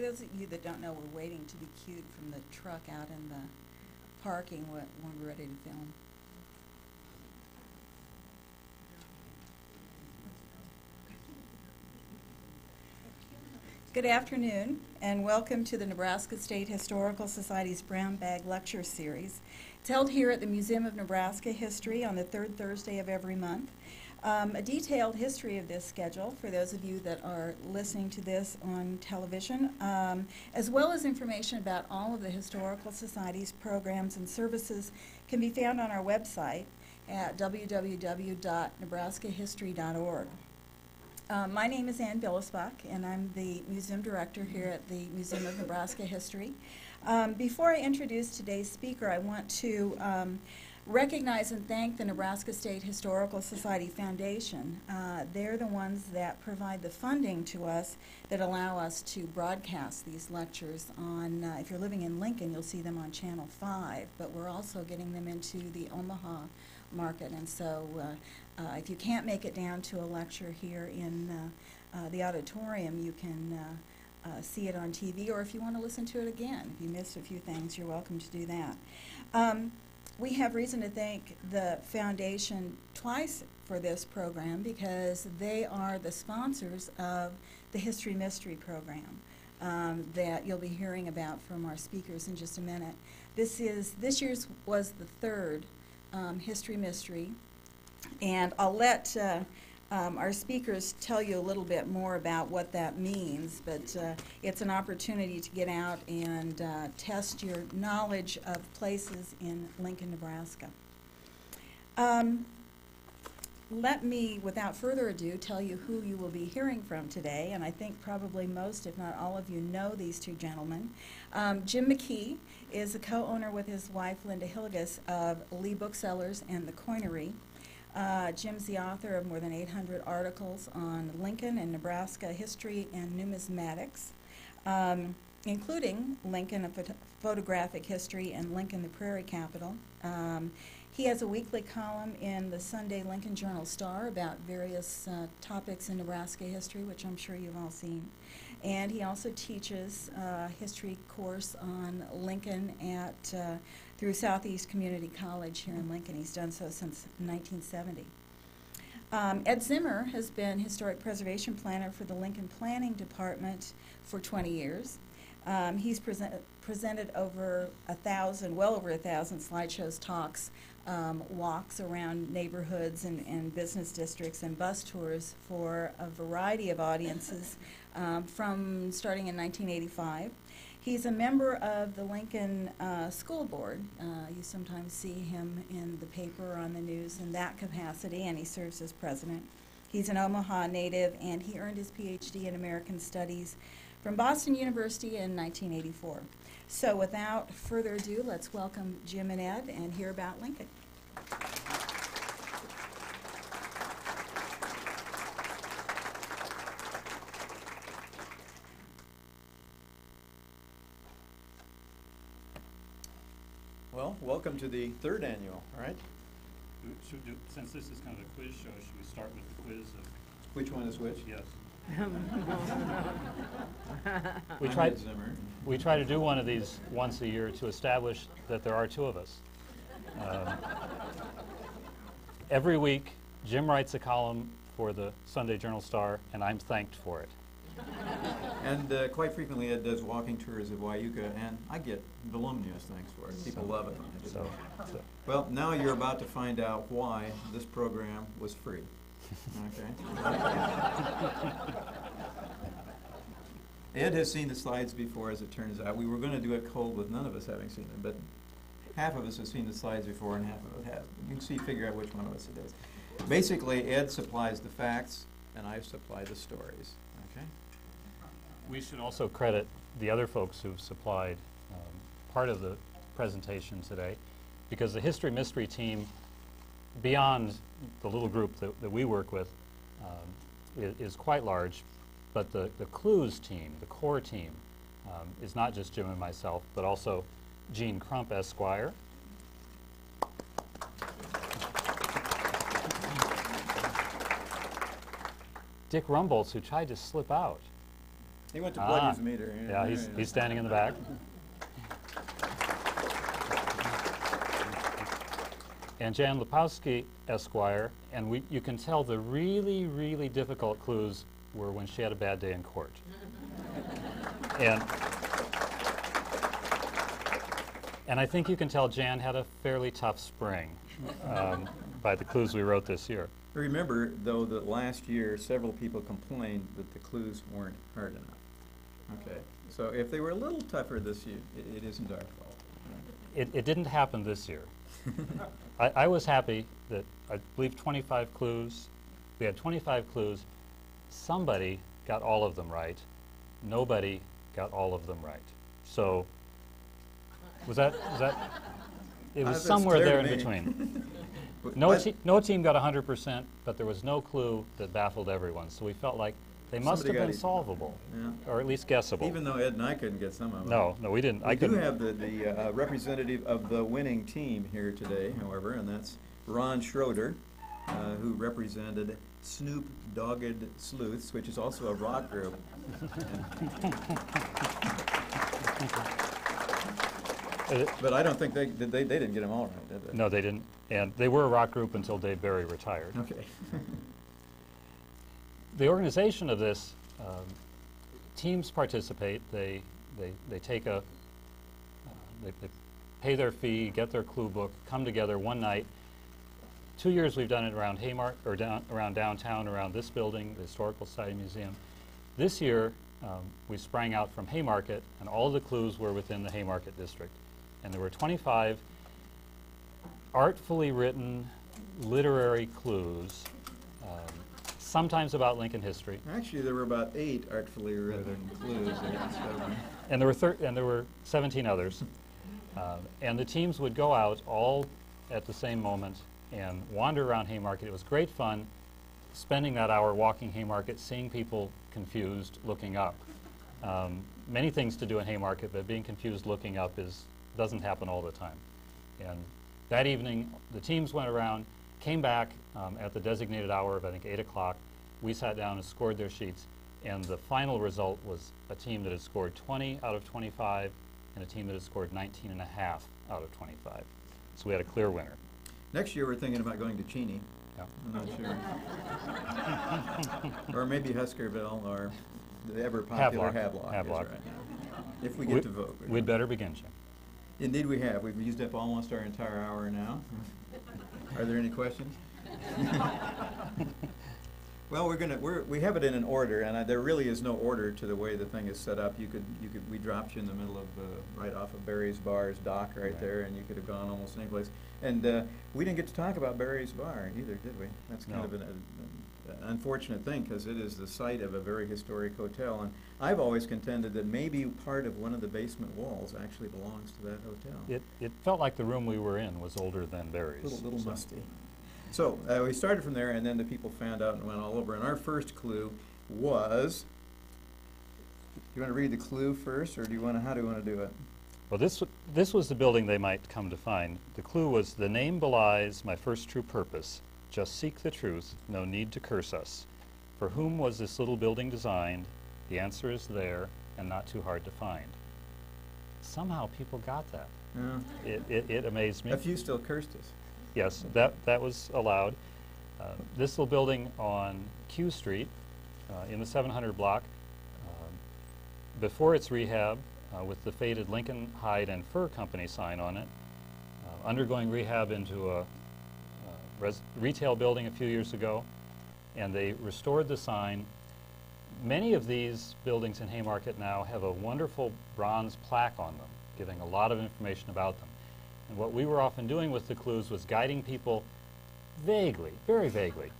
For those of you that don't know, we're waiting to be cued from the truck out in the parking when we're ready to film. Good afternoon, and welcome to the Nebraska State Historical Society's Brown Bag Lecture Series. It's held here at the Museum of Nebraska History on the third Thursday of every month. Um, a detailed history of this schedule for those of you that are listening to this on television, um, as well as information about all of the Historical Society's programs and services, can be found on our website at www.nebraskahistory.org. Uh, my name is Ann Billesbach, and I'm the museum director here at the Museum of Nebraska History. Um, before I introduce today's speaker, I want to um, recognize and thank the Nebraska State Historical Society Foundation. Uh, they're the ones that provide the funding to us that allow us to broadcast these lectures on, uh, if you're living in Lincoln, you'll see them on Channel 5, but we're also getting them into the Omaha market. And so uh, uh, if you can't make it down to a lecture here in uh, uh, the auditorium, you can uh, see it on TV, or if you want to listen to it again, if you missed a few things, you're welcome to do that. Um, we have reason to thank the foundation twice for this program because they are the sponsors of the History Mystery program um, that you'll be hearing about from our speakers in just a minute. This is this year's was the third um, History Mystery, and I'll let uh, um, our speakers tell you a little bit more about what that means, but uh, it's an opportunity to get out and uh, test your knowledge of places in Lincoln, Nebraska. Um, let me, without further ado, tell you who you will be hearing from today, and I think probably most, if not all of you, know these two gentlemen. Um, Jim McKee is a co-owner with his wife, Linda Hillegass, of Lee Booksellers and The Coinery. Uh, Jim's the author of more than 800 articles on Lincoln and Nebraska history and numismatics, um, including Lincoln, a phot- photographic history, and Lincoln, the Prairie Capital. Um, he has a weekly column in the Sunday Lincoln Journal Star about various uh, topics in Nebraska history, which I'm sure you've all seen. And he also teaches a history course on Lincoln at uh, through Southeast Community College here in Lincoln. He's done so since 1970. Um, Ed Zimmer has been historic preservation planner for the Lincoln Planning Department for 20 years. Um, he's present, presented over a thousand, well over a thousand slideshows, talks, um, walks around neighborhoods and, and, business districts, and bus tours for a variety of audiences um, from starting in 1985. He's a member of the Lincoln uh, School Board. Uh, you sometimes see him in the paper or on the news in that capacity, and he serves as president. He's an Omaha native, and he earned his PhD in American Studies from Boston University in 1984. So, without further ado, let's welcome Jim and Ed and hear about Lincoln. Well, welcome to the third annual, all right? Should do, since this is kind of a quiz show, should we start with the quiz of, Which one is which? yes? We I'm tried, we try to do one of these once a year to establish that there are two of us. Um, Every week, Jim writes a column for the Sunday Journal Star, and I'm thanked for it. And uh, quite frequently Ed does walking tours of Wyuka, and I get voluminous thanks for it. People love it when I do So, so- Well, now you're about to find out why this program was free, okay? Ed has seen the slides before, as it turns out. We were going to do it cold with none of us having seen them, but half of us have seen the slides before and half of us haven't. You can see, figure out which one of us it is. Basically, Ed supplies the facts, and I supply the stories? We should also credit the other folks who've supplied um, part of the presentation today, because the History Mystery team, beyond the little group that, that we work with, um, is, is quite large, but the, the Clues team, the core team, um, is not just Jim and myself, but also Gene Crump, Esquire. Dick Rumboltz, who tried to slip out. He went to Ah, plug his meter. Yeah, he's, he's standing in the back. And Jan Lepowski Esquire, and we, you can tell the really, really difficult clues were when she had a bad day in court. And, and I think you can tell Jan had a fairly tough spring um, by the clues we wrote this year. Remember, though, that last year, several people complained that the clues weren't hard enough. Okay, so if they were a little tougher this year, it, it isn't our fault. It, it didn't happen this year. I, I was happy that, I believe 25 clues, we had 25 clues. Somebody got all of them right. Nobody got all of them right. So, was that, was that, it was somewhere there in between. No, te- no team got 100%, but there was no clue that baffled everyone. So we felt like they must Somebody have been solvable, Yeah. or at least guessable. Even though Ed and I couldn't get some of them. No, no, we didn't. I We do couldn't. have the, the uh, representative of the winning team here today, however, and that's Ron Schroeder, uh, who represented Snoop Dogged Sleuths, which is also a rock group. Uh, But I don't think they, they, they didn't get them all right, did they? No, they didn't. And they were a rock group until Dave Barry retired. Okay. The organization of this, um, teams participate. They, they, they take a, uh, they, they pay their fee, get their clue book, come together one night. Two years we've done it around Haymarket, or down, around downtown, around this building, the Historical Society Museum. This year, um, we sprang out from Haymarket, and all the clues were within the Haymarket district. And there were 25 artfully written literary clues, um, sometimes about Lincoln history, Actually, there were about eight artfully written clues. and there were thir- and there were 17 others. Um, and the teams would go out all at the same moment and wander around Haymarket. It was great fun spending that hour walking Haymarket, seeing people confused, looking up. Um, many things to do in Haymarket, but being confused looking up is doesn't happen all the time. And that evening, the teams went around, came back um, at the designated hour of I think 8 o'clock. We sat down and scored their sheets, and the final result was a team that had scored 20 out of 25 and a team that had scored 19 and a half out of 25. So we had a clear winner. Next year, we're thinking about going to Cheney. Yeah. I'm not sure. Or maybe Huskerville, or the ever popular Havelock. Havelock. Havelock. right. If we We- get to vote. We'd better begin, Jim. Indeed, we have. We've used up almost our entire hour now. Are there any questions? Well, we're gonna, we're, we have it in an order, and I, there really is no order to the way the thing is set up. You could, you could, we dropped you in the middle of, uh, right off of Barry's Bar's dock right Right. there, and you could have gone almost any place. And, uh, we didn't get to talk about Barry's Bar either, did we? That's kind No. of an, uh, an unfortunate thing, because it is the site of a very historic hotel. And I've always contended that maybe part of one of the basement walls actually belongs to that hotel. It, it felt like the room we were in was older than Barry's. Little, little so- musty. So, uh, we started from there, and then the people found out and went all over. And our first clue was, you wanna read the clue first, or do you wanna, how do you wanna do it? Well, this, this was the building they might come to find. The clue was, "The name belies my first true purpose. Just seek the truth, no need to curse us. For whom was this little building designed? The answer is there, and not too hard to find." Somehow people got that. Yeah. It, it, it amazed me. A few still cursed us. Yes, that, that was allowed. Uh, This little building on Q Street, uh, in the 700 block, um, before its rehab, uh, with the faded Lincoln Hide and Fur Company sign on it, uh, undergoing rehab into a uh, retail building a few years ago, and they restored the sign. Many of these buildings in Haymarket now have a wonderful bronze plaque on them, giving a lot of information about them. And what we were often doing with the clues was guiding people vaguely, very vaguely,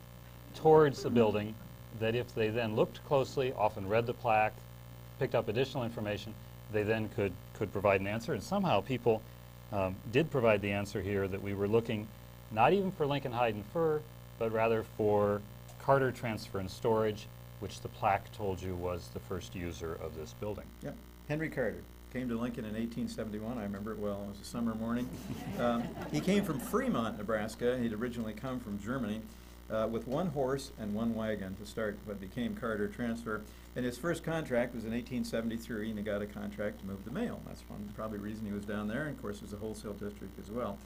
towards a building that if they then looked closely, often read the plaque, picked up additional information, they then could, could provide an answer. And somehow people um, did provide the answer here that we were looking not even for Lincoln Hide and Fur, but rather for Carter Transfer and Storage, which the plaque told you was the first user of this building. Yep. Henry Carter came to Lincoln in 1871. I remember it well. It was a summer morning. Um, he came from Fremont, Nebraska. He'd originally come from Germany. uh, with one horse and one wagon to start what became Carter Transfer. And his first contract was in 1873, and he got a contract to move the mail. That's one probably reason he was down there, and of course, it was a wholesale district as well.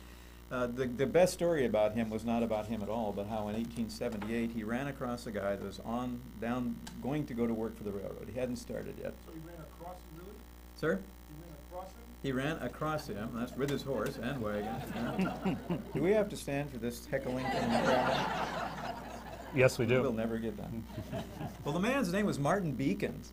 Uh, the, the best story about him was not about him at all, but how in 1878 he ran across a guy that was on down going to go to work for the railroad. He hadn't started yet. So he ran across him, really? Sir? He ran across him? He ran across him, that's with his horse and wagon. Do we have to stand for this heckling from the crowd? Yes, we do. We'll never get done. Well, the man's name was Martin Bekins.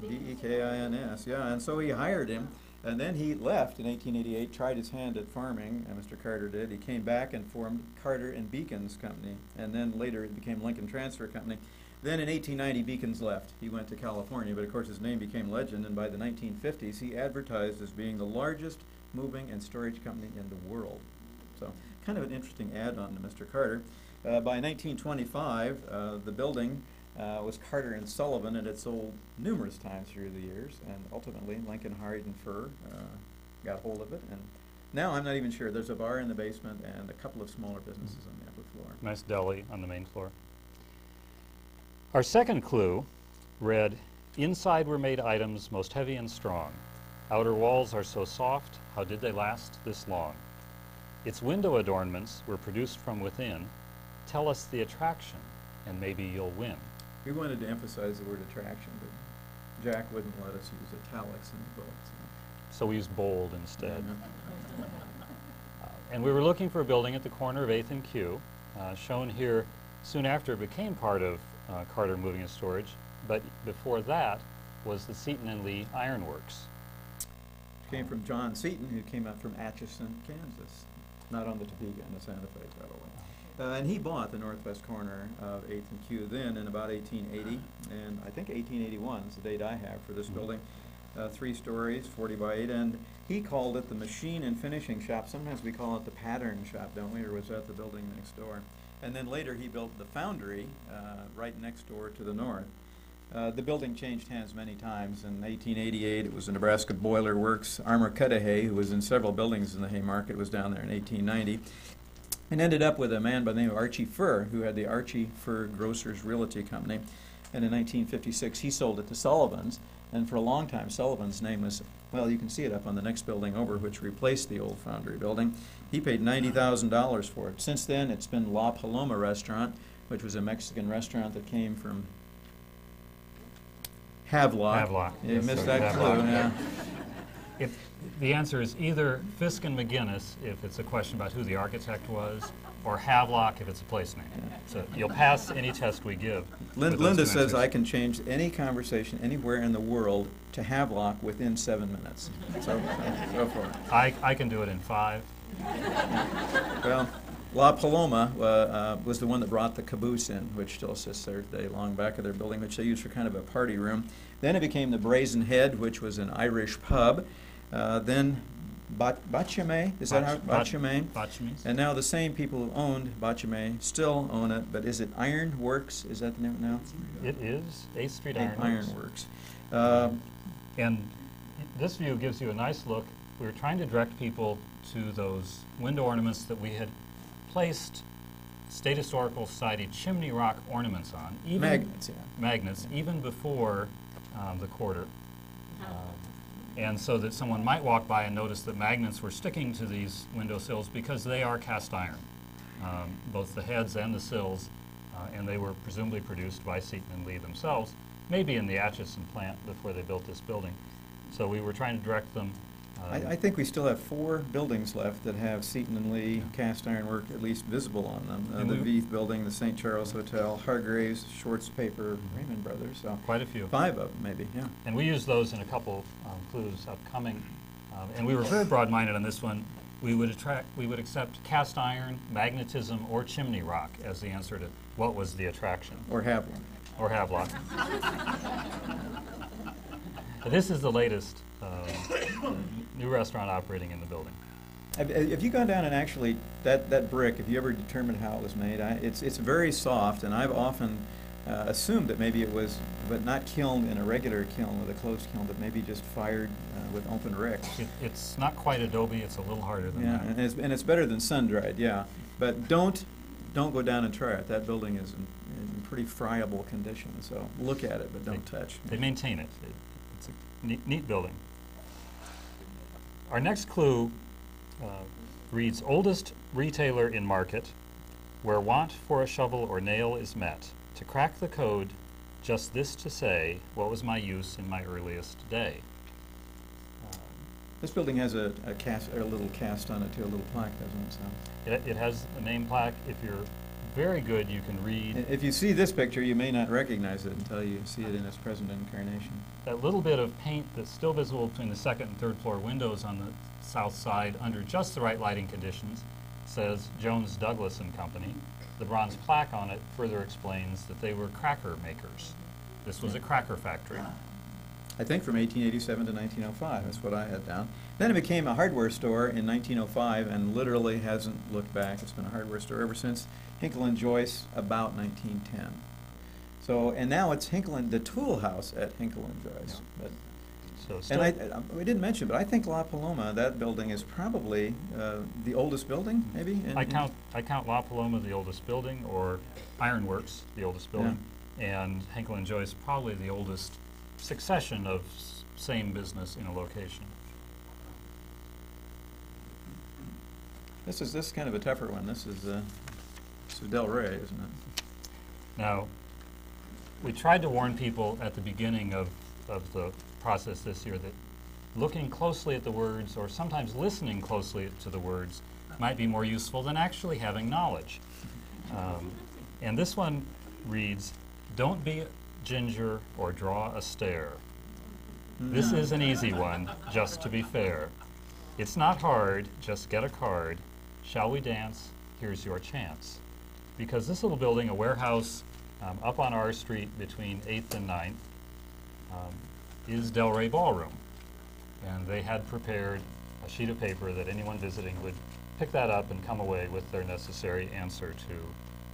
B-E-K-I-N-S, yeah, and so he hired him, and then he left in 1888, tried his hand at farming, and Mr. Carter did. He came back and formed Carter and Bekins Company, and then later it became Lincoln Transfer Company. Then in 1890, Bekins left. He went to California, but of course his name became legend, and by the 1950s, he advertised as being the largest moving and storage company in the world. So, kind of an interesting add-on to Mr. Carter. Uh, by 1925, uh, the building uh, was Carter and Sullivan, and it sold numerous times through the years, and ultimately Lincoln Hide and Fur uh, got hold of it, and now I'm not even sure. There's a bar in the basement and a couple of smaller businesses on the upper floor. Nice deli on the main floor. Our second clue read, Inside were made items most heavy and strong. Outer walls are so soft, how did they last this long? Its window adornments were produced from within. Tell us the attraction, and maybe you'll win. We wanted to emphasize the word attraction, but Jack wouldn't let us use italics in the book. So. So we used bold instead. Uh, And we were looking for a building at the corner of 8th and Q, uh, shown here soon after it became part of uh, Carter Moving and Storage, but before that was the Seaton and Lee Iron Works. Came from John Seaton, who came out from Atchison, Kansas, not on the Topeka and the Santa Fe, by the way. Uh, and he bought the northwest corner of 8th and Q then in about 1880, and I think 1881 is the date I have for this Mhm. building. Uh, three stories, 40 by 8, and he called it the machine and finishing shop. Sometimes we call it the pattern shop, don't we, or was that the building next door? And then later he built the foundry uh, right next door to the north. Uh, the building changed hands many times. In 1888, it was the Nebraska Boiler Works. Armour Cudahy, who was in several buildings in the Haymarket, was down there in 1890. And ended up with a man by the name of Archie Fur, who had the Archie Fur Grocers Realty Company. And in 1956, he sold it to Sullivan's. And for a long time, Sullivan's name was, well, you can see it up on the next building over, which replaced the old foundry building. He paid $90,000 for it. Since then, it's been La Paloma Restaurant, which was a Mexican restaurant that came from Havelock. Havelock. You Yes, missed sir, that Havelock. clue, yeah. If, the answer is either Fiske and Meginnis, if it's a question about who the architect was, or Havelock if it's a place name. So you'll pass any test we give. Lin- Linda says. I can change any conversation anywhere in the world to Havelock within seven minutes. So, go for it. I, I can do it in five. Well, La Paloma uh, uh, was the one that brought the caboose in, which still sits there today, long back of their building, which they used for kind of a party room. Then it became the Brazen Head, which was an Irish pub. Uh, then Bat- Bacchame, is that how, Bach- Bacchame? And now the same people who owned Bacchame still own it, but is it Iron Works? Is that the name now? It is Eighth Street Iron Works. Iron Works. Um, And this view gives you a nice look. We were trying to direct people to those window ornaments that we had placed State Historical Society chimney rock ornaments on. even- Magnets, yeah. Magnets, even before um, the quarter. Um, And so that someone might walk by and notice that magnets were sticking to these window sills because they are cast iron, um, both the heads and the sills, uh, and they were presumably produced by Seaton and Lee themselves, maybe in the Atchison plant before they built this building. So we were trying to direct them. I, um, I think we still have four buildings left that have Seaton and Lee cast iron work at least visible on them. Uh, And the we- Veith Building, the St. Charles Hotel, Hargraves, Schwartz Paper, Raymond Brothers, so Quite a few. five of them maybe, yeah. And we use those in a couple um, clues upcoming. Um, and we were very broad-minded on this one. We would attract, we would accept cast iron, magnetism, or chimney rock as the answer to what was the attraction, Or have one. or Havelock. this is the latest uh, new restaurant operating in the building. Have, have you gone down and actually, that, that brick, have you ever determined how it was made? I, it's, it's very soft, and I've often uh, assumed that maybe it was, but not kilned in a regular kiln with a closed kiln, but maybe just fired uh, with open ricks. It, it's not quite adobe, it's a little harder than Yeah, that. and it's, and it's better than sun-dried, yeah. But don't, don't go down and try it. That building is in, in pretty friable condition, so look at it, but don't touch. They maintain it. It- It's a neat, neat building. Our next clue uh, reads, oldest retailer in market, where want for a shovel or nail is met. To crack the code, just this to say, what was my use in my earliest day? Um, This building has a, a cast, a little cast on it too, a little plaque, doesn't it, so. It, it has a name plaque. If you're very good, you can read If you see this picture, you may not recognize it until you see it in its present incarnation. that little bit of paint that's still visible between the second and third floor windows on the south side under just the right lighting conditions says Jones Douglas and Company. The bronze plaque on it further explains that they were cracker makers. This was a cracker factory. I think from 1887 to 1905, that's what I had down. Then it became a hardware store in 1905 and literally hasn't looked back. It's been a hardware store ever since Hinkle and Joyce about 1910. So, and now it's Hinkle and, the tool house at Hinkle and Joyce. But So And I, I- we didn't mention, but I think La Paloma, that building is probably uh, the oldest building, maybe? in- I count, I count La Paloma the oldest building, or Ironworks, the oldest building, and Hinkle and Joyce probably the oldest succession of s- same business in a location. This is, this is kind of a tougher one. This is, uh, is Delray, isn't it? Now, we tried to warn people at the beginning of, of the process this year that looking closely at the words, or sometimes listening closely to the words, might be more useful than actually having knowledge. Um, and this one reads, "Don't be ginger or draw a stare." This is an easy one, just to be fair. It's not hard, just get a card. Shall we dance? Here's your chance. Because this little building, a warehouse um, up on our street between 8th and 9th, um, is Delray Ballroom. And they had prepared a sheet of paper that anyone visiting would pick that up and come away with their necessary answer to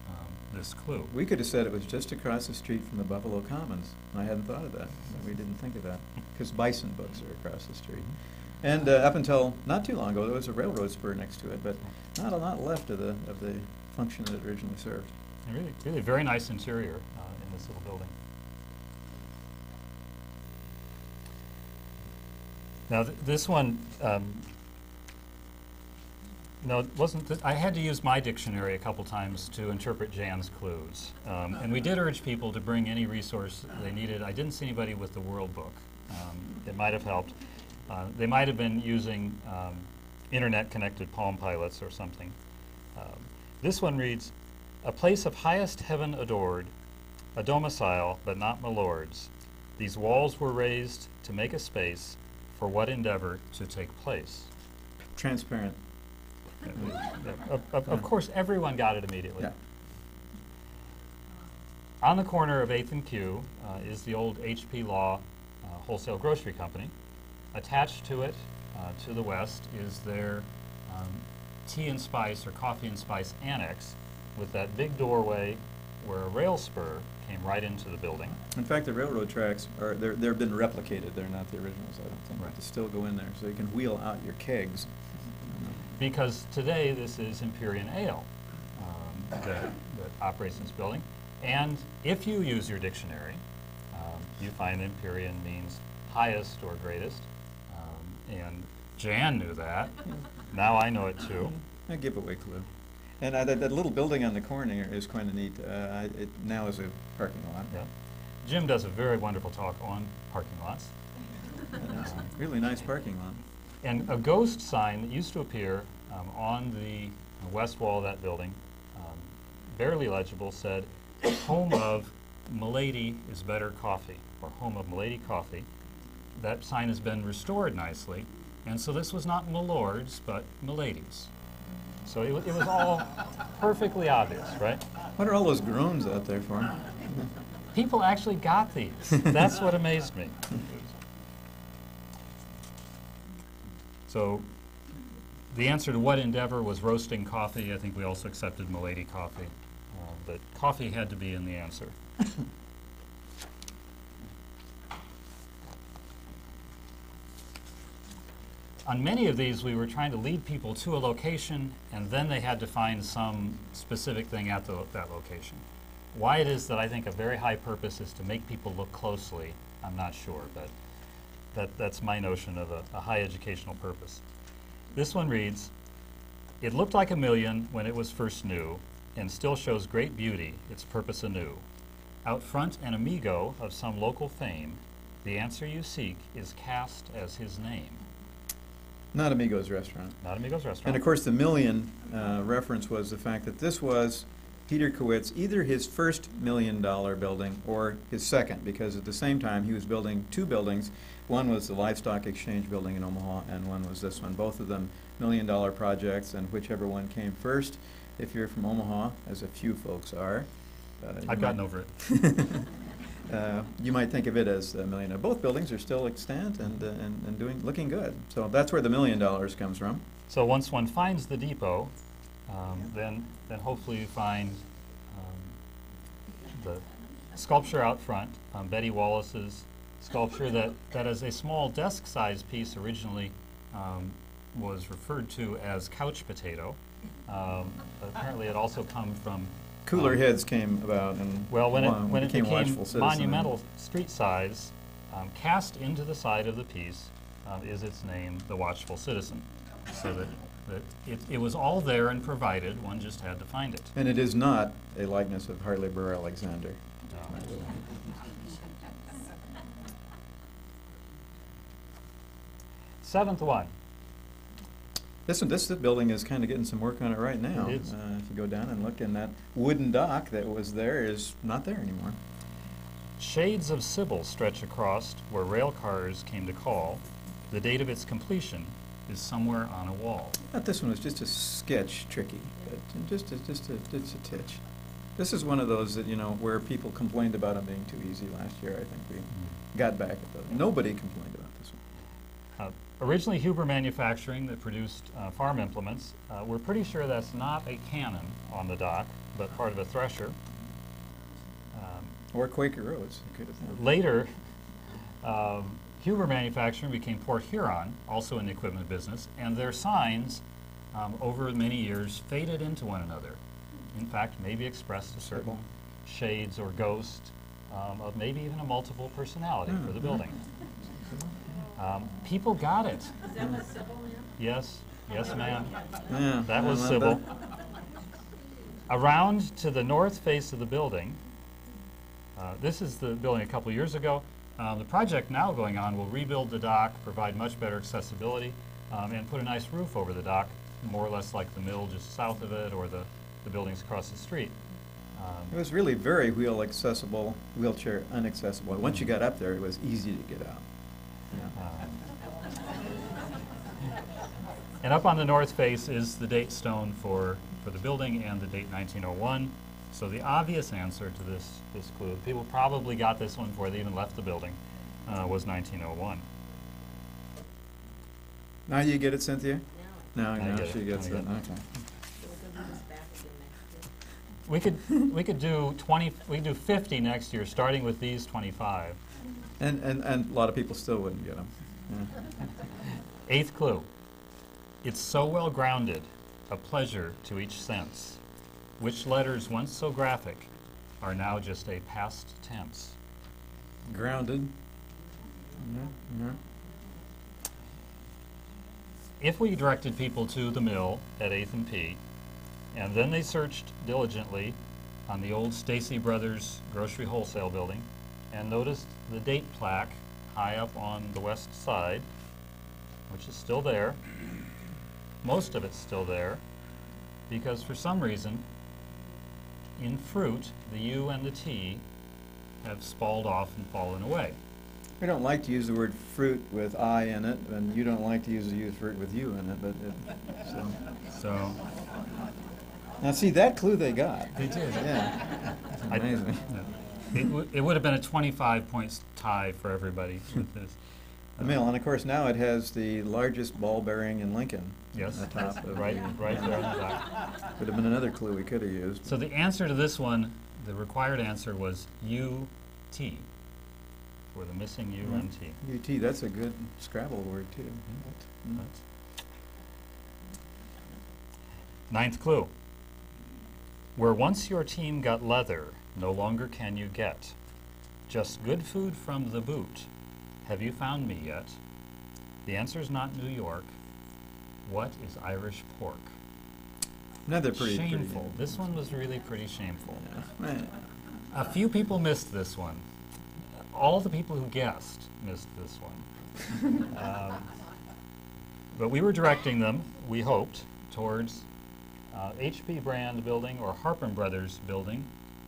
um, this clue. We could have said it was just across the street from the Buffalo Commons. I hadn't thought of that. We didn't think of that, because Bison Books are across the street. And uh, up until not too long ago, there was a railroad spur next to it, but not a lot left of the, of the function that it originally served. Really, really very nice interior uh, in this little building. Now, th- this one, um, no, it wasn't, I had to use my dictionary a couple times to interpret Jan's clues. Um, and we did urge people to bring any resource they needed. I didn't see anybody with the World Book. Um, it might have helped. Uh, they might have been using um, internet-connected Palm Pilots or something. This one reads, a place of highest heaven adored, a domicile, but not my lord's. These walls were raised to make a space for what endeavor to take place. Transparent. Of, of, of course, everyone got it immediately. Yeah. On the corner of 8th and Q uh, is the old HP Lau uh, Wholesale Grocery Company. Attached to it, uh, to the west, is their um, Tea and Spice or Coffee and Spice Annex with that big doorway where a rail spur came right into the building. In fact, the railroad tracks are, they're, they've been replicated. They're not the originals, I don't think. Right. They still go in there, so you can wheel out your kegs. Because today, this is Empyrean Ale um, that, that operates in this building. And if you use your dictionary, um, you find Empyrean means highest or greatest. Um, and Jan knew that. Now I know it too. A giveaway clue. And uh, that, that little building on the corner is kind of neat. Uh, it now is a parking lot. Yeah. Jim does a very wonderful talk on parking lots. Really nice parking lot. And a ghost sign that used to appear um, on the west wall of that building, um, barely legible, said, "Home of Milady is better coffee," or "Home of Milady Coffee." That sign has been restored nicely, and so this was not Milord's, but miladies. So it, it was all perfectly obvious, right? What are all those groans out there for? People actually got these. That's what amazed me. So, the answer to what endeavor was roasting coffee. I think we also accepted Milady coffee, uh, but coffee had to be in the answer. On many of these, we were trying to lead people to a location, and then they had to find some specific thing at the, that location. Why it is that I think a very high purpose is to make people look closely, I'm not sure, but that, that's my notion of a, a high educational purpose. This one reads, It looked like a million when it was first new, and still shows great beauty, its purpose anew. Out front an amigo of some local fame, the answer you seek is cast as his name. Not Amigos Restaurant. Not Amigo's Restaurant. And of course, the million uh, reference was the fact that this was Peter Kiewit, either his first million dollar building or his second, because at the same time, he was building two buildings. One was the Livestock Exchange building in Omaha, and one was this one. Both of them million dollar projects, and whichever one came first, if you're from Omaha, as a few folks are. uh, I've gotten over it. uh, you might think of it as a million. Both buildings are still extant and, uh, and, and doing, looking good. So that's where the million dollars comes from. So once one finds the depot, um, then, then hopefully you find um, the sculpture out front, um, Betty Wallace's sculpture that, that is a small desk-sized piece originally um, was referred to as couch potato. Um, apparently it also come from Cooler Um, heads came about and Well, when it, when it became became monumental street size, um, cast into the side of the piece um, is its name, the Watchful Citizen. So that, that it, it was all there and provided, one just had to find it. And it is not a likeness of Hartley Burr Alexander. Um, Seventh one, This one, this building is kind of getting some work on it right now. It is. Uh, if you go down and look, and that wooden dock that was there is not there anymore. shades of Sybil stretch across where rail cars came to call. The date of its completion is somewhere on a wall. Thought this one was just a sketch tricky, but just a, just a, just a titch. This is one of those that, you know, where people complained about it being too easy last year. I think we got back at those. Nobody complained about this one. Uh, Originally Huber Manufacturing that produced uh, farm implements. Uh, We're pretty sure that's not a cannon on the dock, but part of a thresher. Um, Or Quaker Roads, it could have been. Later, um, Huber Manufacturing became Port Huron, also in the equipment business, and their signs, um, over many years, faded into one another. In fact, maybe expressed a certain shades or ghost um, of maybe even a multiple personality for the Hmm. building. Um, People got it. Is that what Sybil meant? Yes, yes, ma'am. Yeah. That was not Sybil. bad. Around to the north face of the building, uh, this is the building a couple years ago. Um, The project now going on will rebuild the dock, provide much better accessibility, um, and put a nice roof over the dock, more or less like the mill just south of it or the, the buildings across the street. Um, It was really very wheel accessible, wheelchair unaccessible. Once you got up there, it was easy to get out. Yeah. And up on the north face is the date stone for, for the building and the date 1901. So the obvious answer to this, this clue, people probably got this one before they even left the building, uh, was 1901. Now you get it, Cynthia? No. No, I get she it, gets I it, it. okay. We'll do this back again next year. We could, we could do 20, we could do 50 next year, starting with these 25. And, and, and a lot of people still wouldn't get them. Eighth clue. It's so well grounded, a pleasure to each sense, which letters once so graphic are now just a past tense. Grounded. Yeah, yeah. If we directed people to the mill at 8th and P, and then they searched diligently on the old Stacy Brothers grocery wholesale building, and noticed the date plaque high up on the west side, which is still there, most of it's still there, because for some reason, in fruit, the U and the T have spalled off and fallen away. We don't like to use the word fruit with I in it, and you don't like to use the use fruit with you in it, but it, so. So, Now, see, that clue they got. they did. Yeah. I- amazing. Yeah. It would, it would have been a twenty-five points tie for everybody with this. The mill, and of course, now it has the largest ball bearing in Lincoln. Yes, On top of right, the- right there on the back. Would have been another clue we could have used. So the answer to this one, the required answer was U-T. for the missing Mm. UNT. UT, that's a good Scrabble word, too. Mm. Ninth clue. Where once your team got leather, no longer can you get. Just good food from the boot. Have you found me yet? The answer's not New York. What is Irish pork? Another pretty, pretty. shameful. This one was really pretty shameful. Yeah. A few people missed this one. All the people who guessed missed this one. um, but we were directing them, we hoped, towards uh, HP brand building or Harpham Brothers building,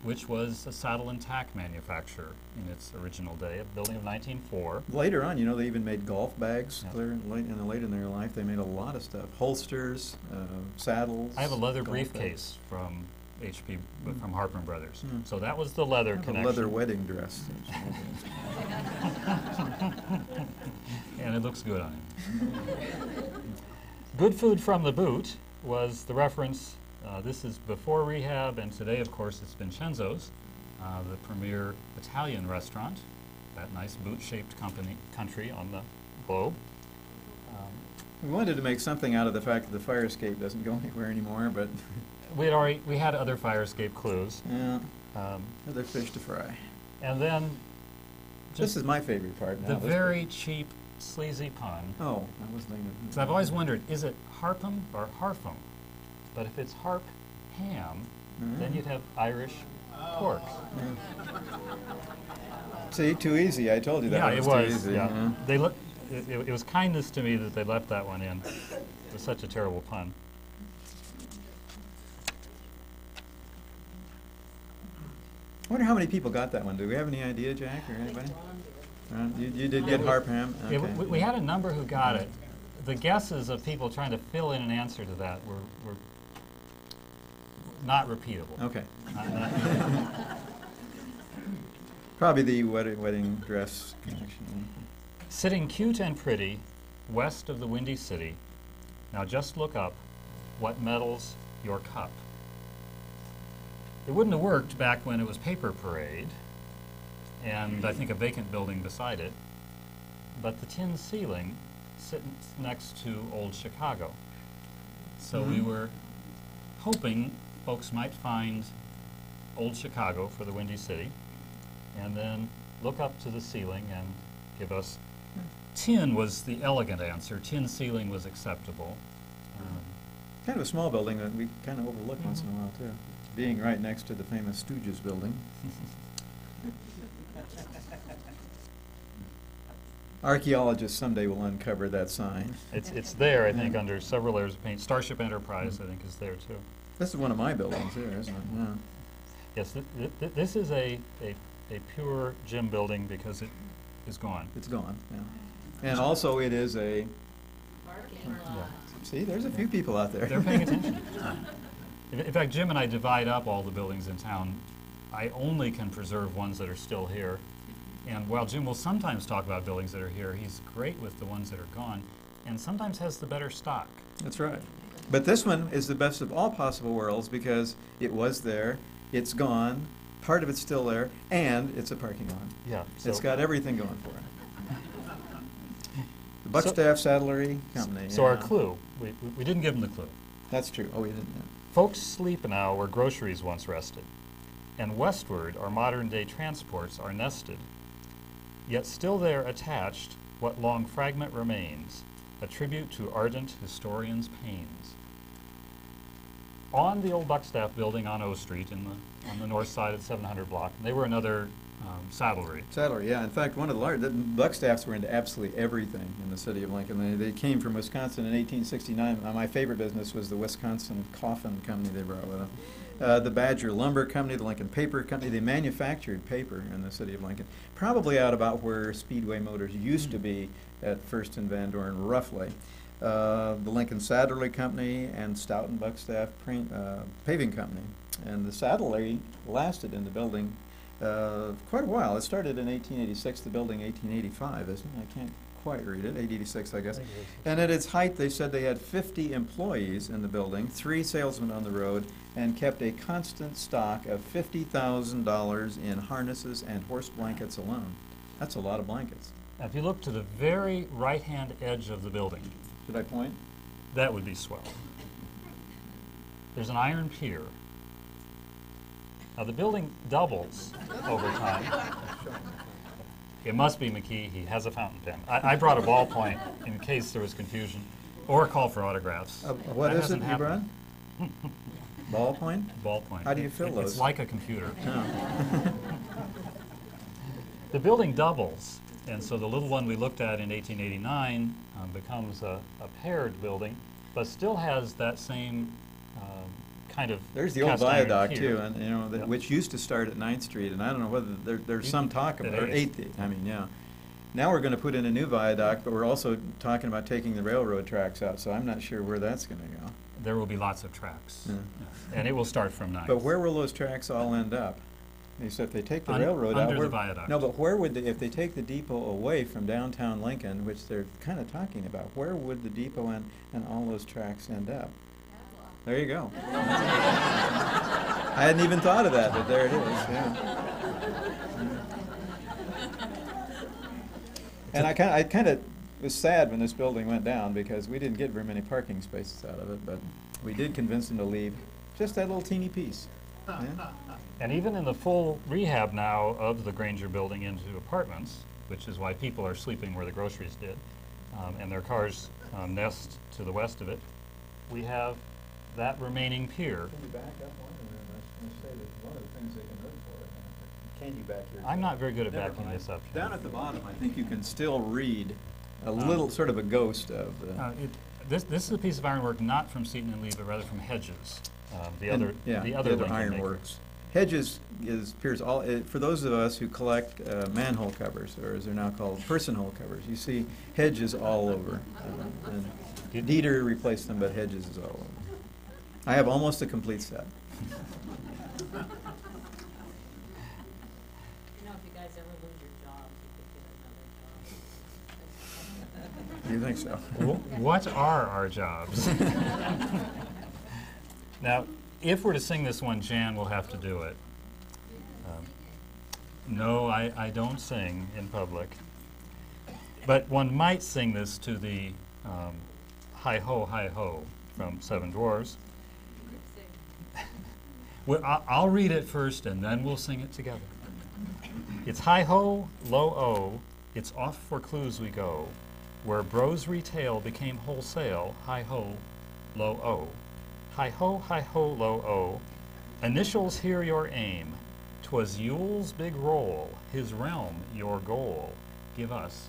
which was a saddle and tack manufacturer in its original day, a building of 1904. Later on, you know, they even made golf bags. Yeah. Clear in late, in the late in their life, they made a lot of stuff: holsters, uh, saddles. I have a leather briefcase from HP, Mm. from Harpham Brothers. Mm. So that was the leather bags. connection. A leather wedding dress. and it looks good on him. good food from the boot was the reference. Uh, this is before rehab, and today, of course, it's Vincenzo's, uh, the premier Italian restaurant, that nice boot-shaped company country on the globe. Um, we wanted to make something out of the fact that the fire escape doesn't go anywhere anymore, but we had already we had other fire escape clues, yeah, um, other fish to fry. and then This is my favorite part. now, the very part. cheap, sleazy pun. Oh, I was thinking. So I've always wondered, is it harpum or harfum? But if it's harp ham, then Mhm. you'd have Irish pork. See, too easy. I told you that yeah, one it was, was. too easy. yeah, they look. It, it, it was kindness to me that they left that one in. It was such a terrible pun. I wonder how many people got that one. Do we have any idea, Jack, or anybody? Uh, you, you did get harp ham? Yeah, we, we had a number who got it. The guesses of people trying to fill in an answer to that were, were not repeatable. Okay. Not- not- Probably the wedding, wedding dress connection. Sitting cute and pretty west of the Windy City. Now just look up what metals your cup. It wouldn't have worked back when it was Paper Parade and I think a vacant building beside it. But the tin ceiling sits next to Old Chicago. So we Mhm. were hoping folks might find Old Chicago for the Windy City and then look up to the ceiling and give us tin was the elegant answer. Tin ceiling was acceptable. Um, Kind of a small building that we kind of overlook once in a while, too. Being right next to the famous Stooges building. Archaeologists someday will uncover that sign. it's it's there, I think, under several layers of paint. Starship Enterprise, I think, is there too. This is one of my buildings here, isn't it? Yeah. Yes, th- th- th- this is a, a a pure Jim building because it is gone. It's gone, yeah. And also it is a, Parking Yeah. lot. see, there's a few people out there. They're paying attention. In, in fact, Jim and I divide up all the buildings in town. I only can preserve ones that are still here. And while Jim will sometimes talk about buildings that are here, he's great with the ones that are gone and sometimes has the better stock. That's right. But this one is the best of all possible worlds because it was there, it's gone, part of it's still there, and it's a parking lot. Yeah. it's got everything going for it. The So- Buckstaff Saddlery Company. So our yeah. clue, we, we- we didn't give them the clue. That's true. Oh, we didn't. yeah. Folks sleep now where groceries once rested, and westward our modern day transports are nested. Yet still there attached what long fragment remains, a tribute to ardent historians' pains. On the old Buckstaff building on O Street in the, on the north side of the 700 block, they were another um, saddlery. Saddlery, yeah. In fact, one of the large, the Buckstaffs were into absolutely everything in the city of Lincoln. They, they came from Wisconsin in 1869. Uh, my favorite business was the Wisconsin Coffin Company they brought with them. Uh, the Badger Lumber Company, the Lincoln Paper Company, they manufactured paper in the city of Lincoln. Probably out about where Speedway Motors used to be at First and Van Dorn, roughly. Uh, the Lincoln Saddlery Company and Stoughton Buckstaff Paint- uh, Paving Company. And the saddlery lasted in the building uh, quite a while. It started in 1886, the building 1885, isn't it? I can't quite read it, 886, I guess. And at its height, they said they had 50 employees in the building, three salesmen on the road, and kept a constant stock of $50,000 in harnesses and horse blankets alone. That's a lot of blankets. Now, if you look to the very right-hand edge of the building, Should I point? that would be swell. There's an iron pier. Now, the building doubles over time. It must be McKee, he has a fountain pen. I, I brought a ballpoint in case there was confusion, or a call for autographs. Uh, What That is it hasn't you brought? happened. Ballpoint? Ballpoint. How do you fill It- those? It's like a computer. No. The building doubles, and so the little one we looked at in 1889 um, becomes a, a paired building, but still has that same kind of There's the old cast iron viaduct too, and, you know, that- Yep. which used to start at Ninth Street, and I don't know whether, there, there's some talk about, or Eighth. Eighth, I mean, yeah. Now we're gonna put in a new viaduct, but we're also talking about taking the railroad tracks out, so I'm not sure where that's gonna go. There will be lots of tracks, Yeah. yeah. and it will start from Ninth. But where will those tracks all end up? They said if they take the Un- railroad out, under the where- viaduct. No, but where would, they- if they take the depot away from downtown Lincoln, which they're kinda talking about, where would the depot and, and all those tracks end up? There you go. I hadn't even thought of that, but there it is, yeah. And I kinda, I kinda was sad when this building went down, because we didn't get very many parking spaces out of it, but we did convince them to leave just that little teeny piece. yeah. And even in the full rehab now of the Granger building into apartments, which is why people are sleeping where the groceries did, um, and their cars um, nest to the west of it, we have that remaining pier. Can you back up one, and then I was gonna say that one of the things they can look for, can you back here? I'm not very good at Never backing mind. this up. Down at the bottom, I think you can still read a Um, little, sort of a ghost of the. Uh, it, this, this is a piece of ironwork not from Seaton and Lee, but rather from Hedges, um, the and- other, yeah, the other Lincoln maker. ironworks. Hedges is, appears all, for those of us who collect uh, manhole covers, or as they're now called, person hole covers, you see hedges all over. uh, and Deeter replaced them, but hedges is all over. I have almost a complete set. You know, if you guys ever lose your jobs, you could get another job. You think so? Wh- What are our jobs? Now, if we're to sing this one, Jan will have to do it. Um, No, I, I don't sing in public. But one might sing this to the um, Hi Ho, Hi Ho from Seven Dwarfs. Well, I- I'll read it first and then we'll sing it together. It's hi ho, low o, it's off for clues we go, where bros retail became wholesale, hi ho, low o. Hi ho, hi ho, low o, initials here your aim, 'twas Yul's big roll, his realm your goal, give us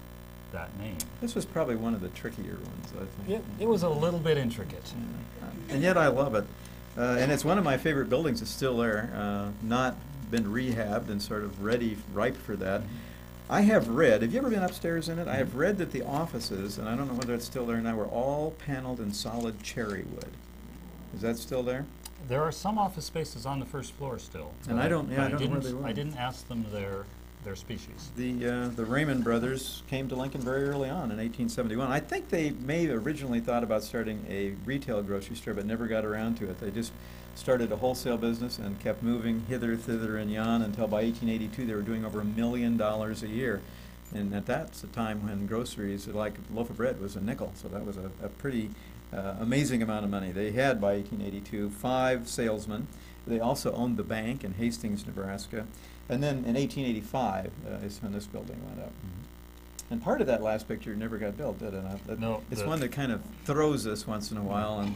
that name. This was probably one of the trickier ones, I think. It, it was a little bit intricate. And yet I love it. Uh, and it's one of my favorite buildings. It's still there, uh, not been rehabbed and sort of ready, ripe for that. I have read, have you ever been upstairs in it? I have read that the offices, and I don't know whether it's still there now, were all paneled in solid cherry wood. Is that still there? There are some office spaces on the first floor still. And I don't- yeah, but I don't know where they were. I didn't ask them their, their species. The, uh, the Raymond brothers came to Lincoln very early on in 1871. I think they may originally thought about starting a retail grocery store, but never got around to it. They just started a wholesale business and kept moving hither, thither, and yon until by 1882 they were doing over a million dollars a year. And at that's the time when groceries, like a loaf of bread, was a nickel, so that was a, a pretty uh, amazing amount of money. They had by 1882 five salesmen. They also owned the bank in Hastings, Nebraska. And then in 1885 uh, is when this building went up. And part of that last picture never got built, did it? That- No, It's one that kind of throws us once in a while, and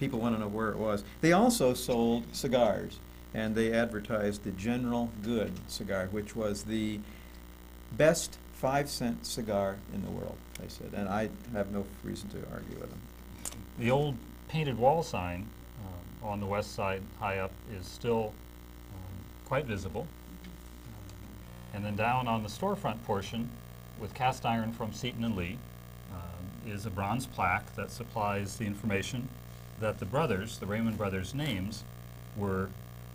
people want to know where it was. They also sold cigars, and they advertised the General Good cigar, which was the best five-cent cigar in the world, they said. And I have no reason to argue with them. The old painted wall sign um, on the west side, high up, is still um, quite visible. And then down on the storefront portion, with cast iron from Seaton and Lee, um, is a bronze plaque that supplies the information that the brothers, the Raymond brothers' names, were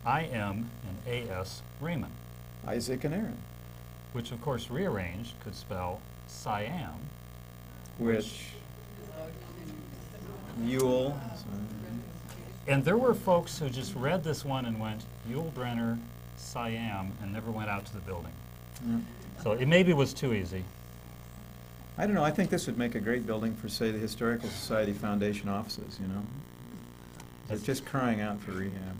I.M. and A.S. Raymond, Isaac and Aaron, which of course rearranged could spell Siam, which Yul, And there were folks who just read this one and went, Yul Brynner, Siam, and never went out to the building. Yeah. So it maybe was too easy. I don't know, I think this would make a great building for, say, the Historical Society Foundation offices, you know? It's just crying out for rehab.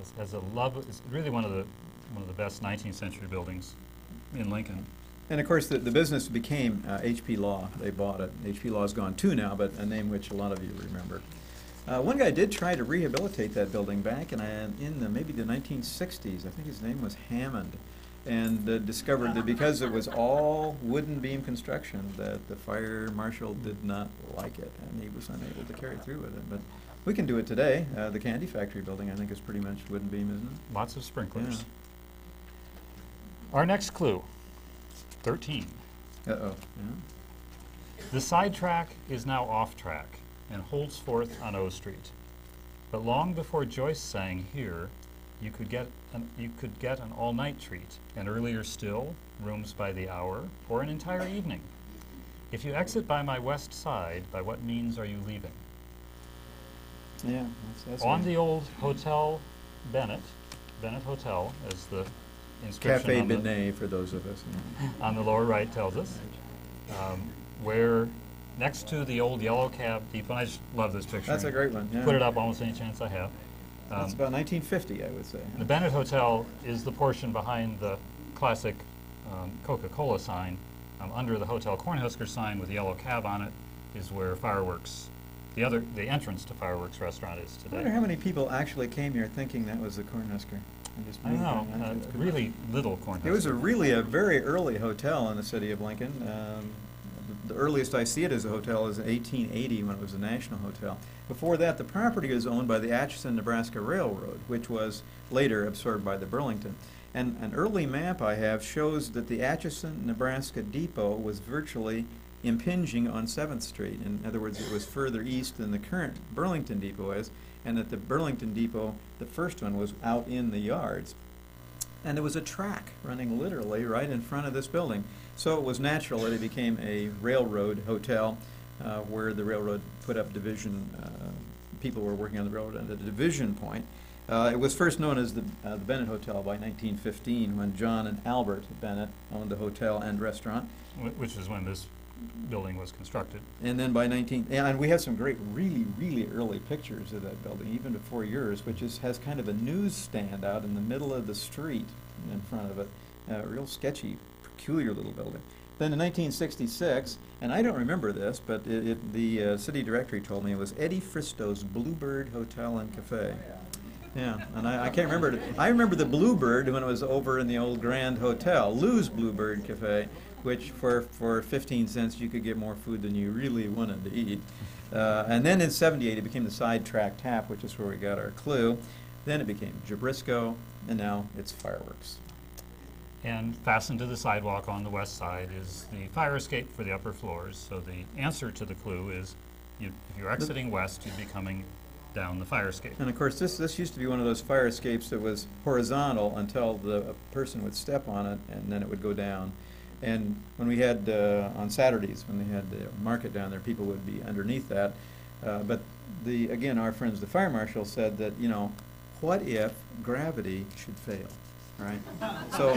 As, as a love, it's really one of the, one of the best nineteenth century buildings in Lincoln. And of course, the, the business became uh, HP Lau. They bought it. HP Lau's gone too now, but a name which a lot of you remember. Uh, one guy did try to rehabilitate that building back in, uh, in the, maybe the 1960s. I think his name was Hammond. And uh, discovered that because it was all wooden beam construction, that the fire marshal did not like it, and he was unable to carry through with it. But we can do it today. Uh, the Candy Factory building, I think, is pretty much wooden beam, isn't it? Lots of sprinklers. Yeah. Our next clue, thirteen. Uh-oh. Yeah. The sidetrack is now off track and holds forth on O Street. But long before Joyce sang here, you could get an, you could get an all-night treat, and earlier still, rooms by the hour, or an entire evening. If you exit by my west side, by what means are you leaving? Yeah, that's, that's On right. the old Hotel Bennett, Bennett Hotel, as the inscription Cafe on the, Benet for those of us. on the lower right tells us, um, where next to the old yellow cab depot, I just love this picture. That's a great one, yeah. Put it up almost any chance I have. That's Um, about 1950, I would say. The Bennett Hotel is the portion behind the classic um, Coca-Cola sign. Um, under the Hotel Cornhusker sign with the yellow cab on it is where fireworks, the other, the entrance to Fireworks Restaurant is today. I wonder how many people actually came here thinking that was the Cornhusker. I just I don't know, uh, really little Cornhusker. It was a really a very early hotel in the city of Lincoln. Um, the, earliest I see it as a hotel is in 1880 when it was a national hotel. Before that, the property was owned by the Atchison, Nebraska Railroad, which was later absorbed by the Burlington. And an early map I have shows that the Atchison, Nebraska depot was virtually impinging on 7th Street. In other words, it was further east than the current Burlington depot is, and that the Burlington depot, the first one, was out in the yards. And there was a track running literally right in front of this building. So it was natural that it became a railroad hotel uh, where the railroad put up division, uh, people were working on the railroad at a division point. Uh, it was first known as the, uh, the Bennett Hotel by 1915 when John and Albert Bennett owned the hotel and restaurant. Which is when this building was constructed. And then by 19, and we have some great, really, really early pictures of that building, even before yours, which is, has kind of a newsstand out in the middle of the street in front of it. A real sketchy, peculiar little building. Then in 1966, and I don't remember this, but it, it, the uh, city directory told me it was Eddie Fristo's Bluebird Hotel and Cafe. Yeah, and I, I can't remember. it. I remember the Bluebird when it was over in the old Grand Hotel, Lou's Bluebird Cafe, which for, for 15 cents you could get more food than you really wanted to eat. Uh, and then in 78 it became the Sidetrack Tap, which is where we got our clue. Then it became Jabrisco, and now it's fireworks. And fastened to the sidewalk on the west side is the fire escape for the upper floors. So the answer to the clue is, you, if you're exiting west, you'd be coming down the fire escape. And of course, this, this used to be one of those fire escapes that was horizontal until the person would step on it, and then it would go down. And when we had, uh, on Saturdays, when they had the market down there, people would be underneath that. Uh, but the, again, our friends, the fire marshal, said that, you know, what if gravity should fail, right? So,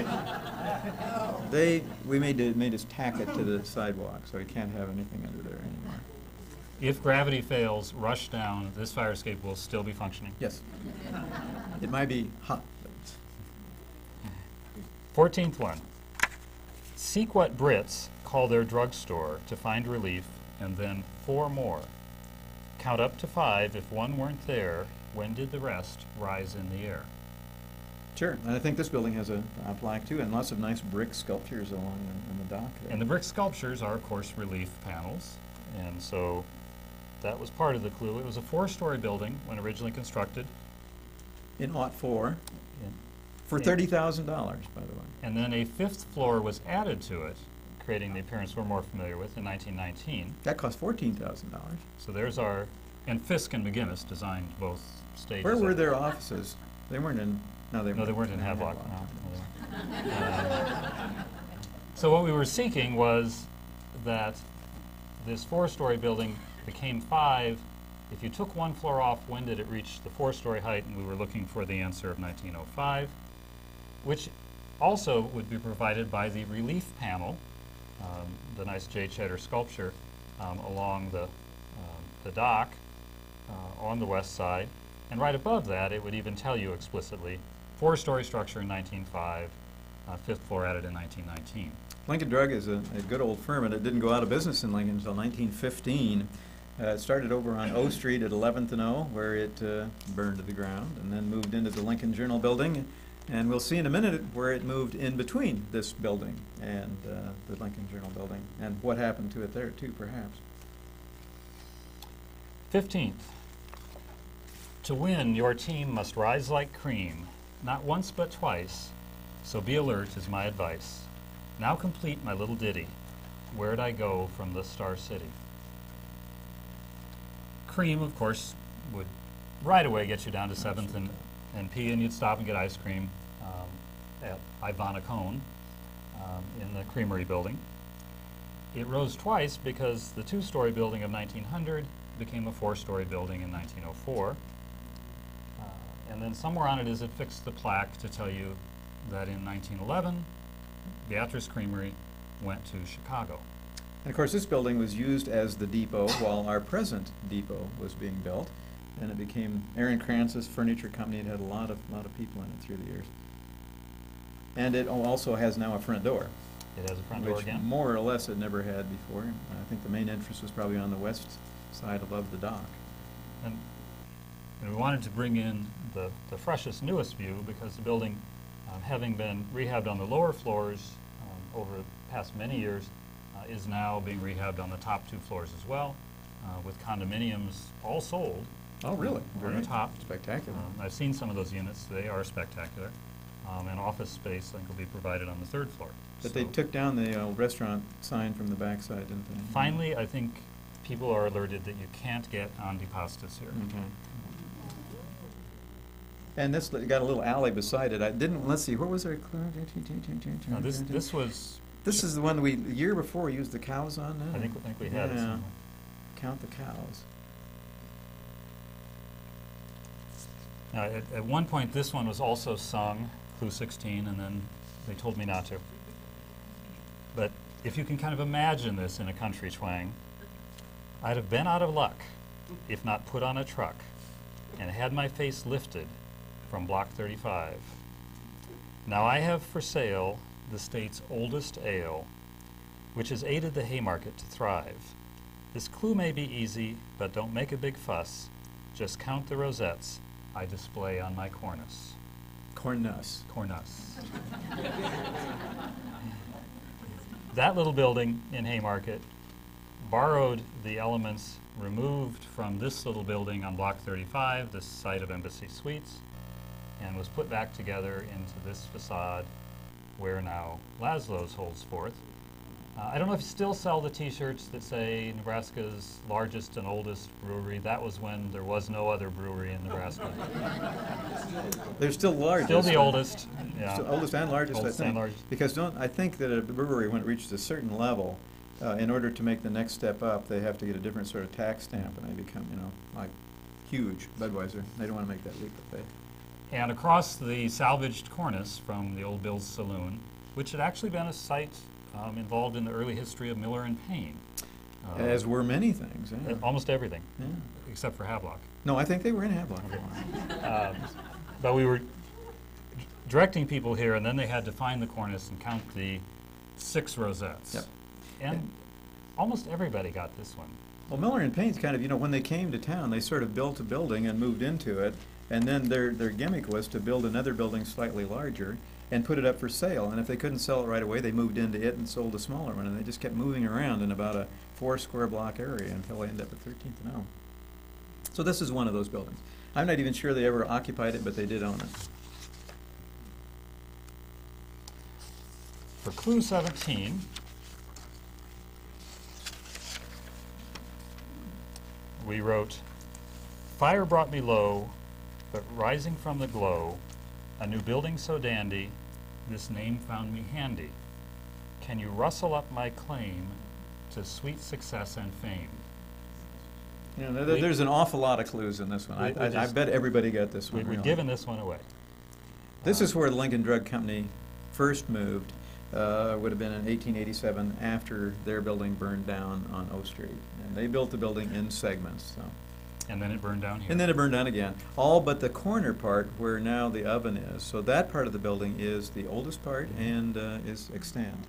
they, we made, to- made us tack it to the sidewalk, so we can't have anything under there anymore. If gravity fails, rush down, this fire escape will still be functioning. Yes. It might be hot, but Fourteenth one. Seek what Brits call their drugstore to find relief, and then four more. Count up to five if one weren't there. When did the rest rise in the air? Sure, and I think this building has a, a plaque too, and lots of nice brick sculptures along the, in the dock there. And the brick sculptures are, of course, relief panels, and so that was part of the clue. It was a four-story building when originally constructed, In Lot Four, and- for thirty thousand dollars, by the way. and then a fifth floor was added to it, creating the appearance we're more familiar with in 1919. That cost fourteen thousand dollars. So there's our, and Fiske and Meginnis designed both stages. Where were their offices? They weren't in, no, they weren't. No, they weren't in Havelock, no. weren't. Um, So what we were seeking was that this four-story building became five. If you took one floor off, when did it reach the four-story height? And we were looking for the answer of 1905, which also would be provided by the relief panel, um, the nice Jay Tschetter sculpture um, along the, um, the dock uh, on the west side. And right above that, it would even tell you explicitly, four-story structure in 1905, uh, fifth floor added in 1919. Lincoln Drug is a, a good old firm, and it didn't go out of business in Lincoln until 1915. Uh, it started over on O Street at 11th and O, where it uh, burned to the ground, and then moved into the Lincoln Journal building. And we'll see in a minute where it moved in between this building and uh, the Lincoln Journal building, and what happened to it there too, perhaps. 15th, to win, your team must rise like cream, not once but twice, so be alert is my advice. Now complete my little ditty. Where'd I go from the Star City? Cream, of course, would right away get you down to 7th and, and P, and you'd stop and get ice cream um, at Ivanna Cone um, in the Creamery building. It rose twice because the two-story building of 1900 became a four-story building in 1904. And then somewhere on it is it fixed the plaque to tell you that in 1911, Beatrice Creamery went to Chicago. And of course, this building was used as the depot while our present depot was being built, and it became Aaron Kranz's Furniture Company. It had a lot of lot of people in it through the years, and it also has now a front door, It has a front door which again. more or less it never had before. I think the main entrance was probably on the west side above the dock. And, and we wanted to bring in the, the freshest, newest view because the building, um, having been rehabbed on the lower floors um, over the past many years, uh, is now being rehabbed on the top two floors as well, uh, with condominiums all sold. Oh, really? On the top. Spectacular. Um, I've seen some of those units, they are spectacular. Um, and office space, I think, will be provided on the third floor. But they took down the old restaurant sign from the backside, didn't they? Finally, I think people are alerted that you can't get antipastas here. Okay. And this got a little alley beside it. I didn't, let's see, where was our? Now, this, this was, This is the one we, the year before, we used the cows on, I think, I think we had it Yeah. somewhere. Count the cows. Now, at, at one point, this one was also sung, Clue 16, and then they told me not to. But if you can kind of imagine this in a country twang, I'd have been out of luck if not put on a truck and had my face lifted from Block 35. Now I have for sale the state's oldest ale, which has aided the Haymarket to thrive. This clue may be easy, but don't make a big fuss. Just count the rosettes I display on my cornice. Cornus. Cornice. that little building in Haymarket borrowed the elements removed from this little building on Block 35, the site of Embassy Suites, and was put back together into this facade where now Lazlo's holds forth. Uh, I don't know if you still sell the T-shirts that say Nebraska's largest and oldest brewery. That was when there was no other brewery in Nebraska. They're still largest. Still the oldest, yeah. Still Oldest and largest, I Oldest and think. largest. Because don't, I think that a brewery, when it reaches a certain level, uh, in order to make the next step up, they have to get a different sort of tax stamp, and they become, you know, like huge, Budweiser. They don't wanna make that leap, but they. And across the salvaged cornice from the old Bill's Saloon, which had actually been a site um, involved in the early history of Miller and Payne. Uh, As were many things, uh, yeah. Almost everything, Yeah. except for Havelock. No, I think they were in Havelock. Um, But we were directing people here, and then they had to find the cornice and count the six rosettes. Yep. And almost everybody got this one. Well, Miller and Payne's kind of, you know, when they came to town, they sort of built a building and moved into it. And then their, their gimmick was to build another building slightly larger and put it up for sale. And if they couldn't sell it right away, they moved into it and sold a smaller one. And they just kept moving around in about a four square block area until they ended up at 13th and Elm. So this is one of those buildings. I'm not even sure they ever occupied it, but they did own it. For clue 17, we wrote, Fire brought me low, but rising from the glow, a new building so dandy, this name found me handy. Can you rustle up my claim to sweet success and fame? Yeah, there, We- there's an awful lot of clues in this one. I, We- we I, I just- bet everybody got this one. We've really. given this one away. This Uh, is where the Lincoln Drug Company first moved uh, would have been in 1887 after their building burned down on O Street. And they built the building in segments, so. And then it burned down here. And then it burned down again, all but the corner part where now the oven is. So that part of the building is the oldest part and uh, is extant.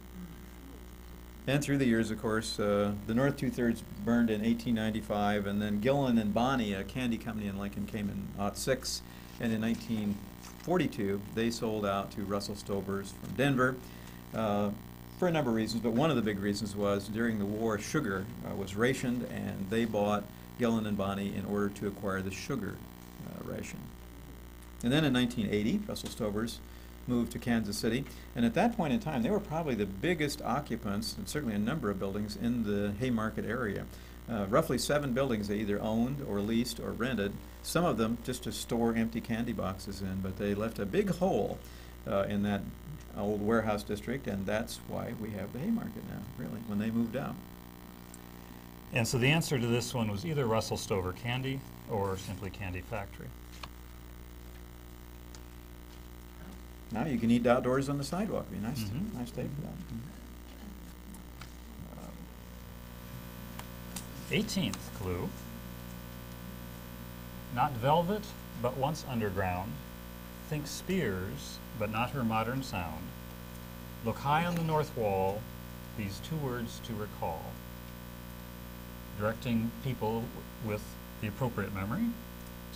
And through the years, of course, uh, the north two-thirds burned in 1895, and then Gillen and Boney, a candy company in Lincoln, came in '06, and in 1942, they sold out to Russell Stover's from Denver uh, for a number of reasons, but one of the big reasons was during the war, sugar uh, was rationed, and they bought Gillen and Boney in order to acquire the sugar uh, ration. And then in 1980, Russell Stover's moved to Kansas City, and at that point in time, they were probably the biggest occupants, and certainly a number of buildings, in the Haymarket area. Uh, roughly seven buildings they either owned or leased or rented, some of them just to store empty candy boxes in, but they left a big hole uh, in that old warehouse district, and that's why we have the Haymarket now, really, when they moved out. And so the answer to this one was either Russell Stover Candy or simply Candy Factory. Now you can eat outdoors on the sidewalk, be nice, Mhm. nice day for that. Eighteenth clue. Not velvet, but once underground. Think spears, but not her modern sound. Look high on the north wall, these two words to recall. Directing people with the appropriate memory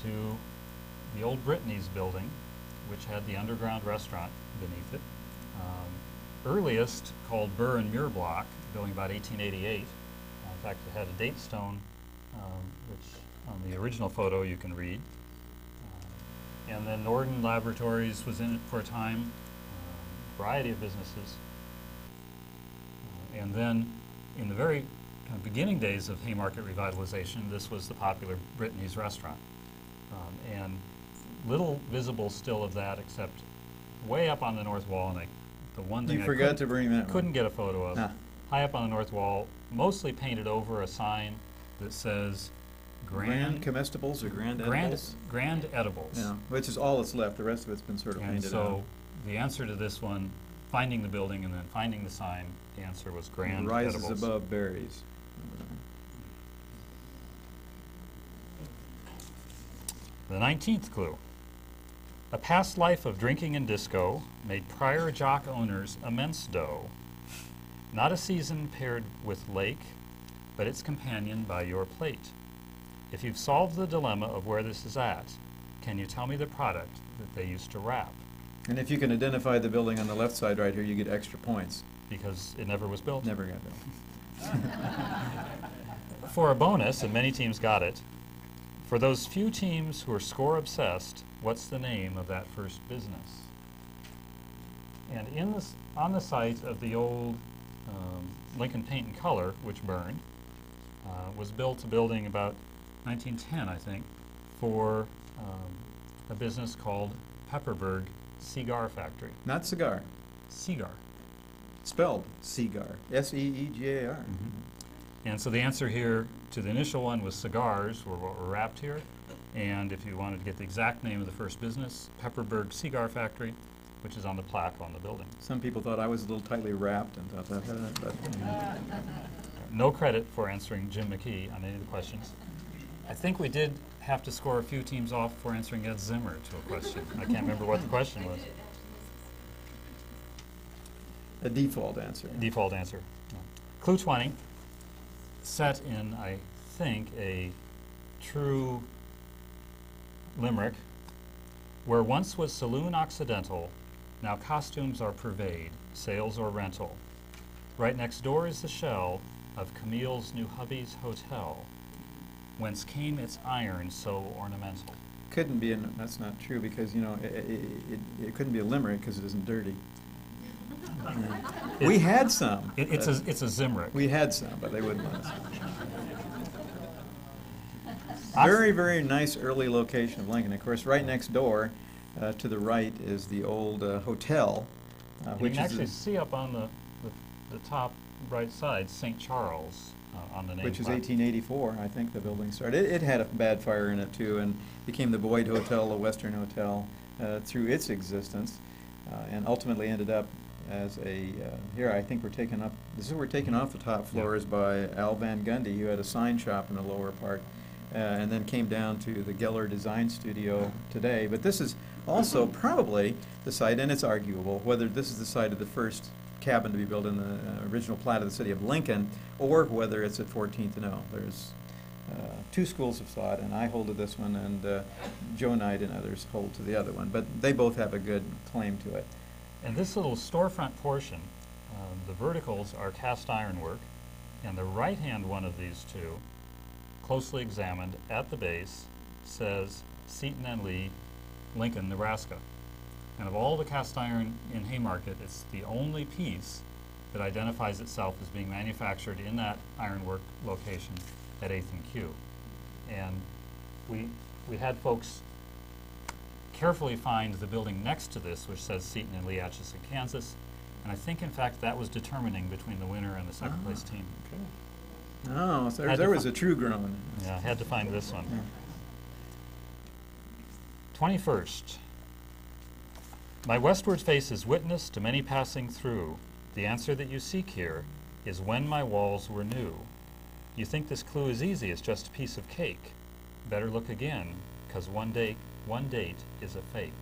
to the old Brittany's building, which had the underground restaurant beneath it. Um, earliest called Burr and Muir Block, going about 1888. Uh, in fact, it had a date stone, um, which on the original photo you can read. Uh, and then Norden Laboratories was in it for a time, um, variety of businesses. Uh, and then in the very beginning days of Haymarket revitalization, this was the popular Brittany's restaurant. Um, and little visible still of that except way up on the north wall, and I, the one thing You I forgot couldn't- to bring that couldn't get a photo of. Ah. High up on the north wall, mostly painted over a sign that says Grand Grand, comestibles or grand Grand, edibles? Grand Edibles. Yeah, which is all that's left, the rest of it's been sort of And painted so, out. the answer to this one, finding the building and then finding the sign, the answer was Grand Rises Edibles. above berries. The nineteenth clue. A past life of drinking and disco made prior jock owners immense dough. Not a season paired with lake, but its companion by your plate. If you've solved the dilemma of where this is at, can you tell me the product that they used to wrap? And if you can identify the building on the left side right here, you get extra points. Because it never was built. Never got that. For a bonus, and many teams got it, for those few teams who are score obsessed, what's the name of that first business? And in this, on the site of the old um, Lincoln Paint and Color, which burned, uh, was built a building about 1910, I think, for um, a business called Pepperberg Cigar Factory. Not cigar, Cigar. Spelled cigar, S-E-E-G-A-R. Mm-hmm. And so the answer here to the initial one was cigars were what were wrapped here. And if you wanted to get the exact name of the first business, Pepperberg Cigar Factory, which is on the plaque on the building. Some people thought I was a little tightly wrapped and thought that, that- but No credit for answering Jim McKee on any of the questions. I think we did have to score a few teams off for answering Ed Zimmer to a question. I can't remember what the question was. A default answer. Default answer. No. Clue 20, set in, I think, a true limerick. Where once was Saloon Occidental, now costumes are purveyed, sales or rental. Right next door is the shell of Camille's new hubby's hotel, whence came its iron so ornamental. Couldn't be, an- that's not true, because, you know, i- i- it, it couldn't be a limerick because it isn't dirty. We had some. It, it's a, it's a Zimrick. We had some, but they wouldn't let us. Very, very nice early location of Lincoln. Of course, right next door, uh, to the right, is the old uh, hotel, uh, You which can is, actually see up on the, the, the top right side, St. Charles, uh, on the name. which is plaque. 1884, I think the building started. It, it had a bad fire in it too, and became the Boyd Hotel, the Western Hotel, uh, through its existence. uh, and ultimately ended up as a, uh, here, I think we're taking up, this is, we're taking off the top floors by Al Van Gundy, who had a sign shop in the lower part, uh, and then came down to the Geller Design Studio today. But this is also probably the site, and it's arguable, whether this is the site of the first cabin to be built in the uh, original plat of the city of Lincoln, or whether it's at 14th and O. There's uh, two schools of thought, and I hold to this one, and uh, Joe Knight and others hold to the other one. But they both have a good claim to it. And this little storefront portion, um, the verticals are cast iron work, and the right-hand one of these two, closely examined at the base, says Seaton and Lee, Lincoln, Nebraska. And of all the cast iron in Haymarket, it's the only piece that identifies itself as being manufactured in that ironwork location at Eighth and Q. And we, we had folks carefully find the building next to this, which says Seaton and Lee Atchison, Kansas. And I think, in fact, that was determining between the winner and the second place Ah. team. Oh, so there, there was a true groan. Yeah, I had to find this one. Yeah. Twenty-first. My westward face is witness to many passing through. The answer that you seek here is when my walls were new. You think this clue is easy, it's just a piece of cake. Better look again, 'cause one date, one date is a fake.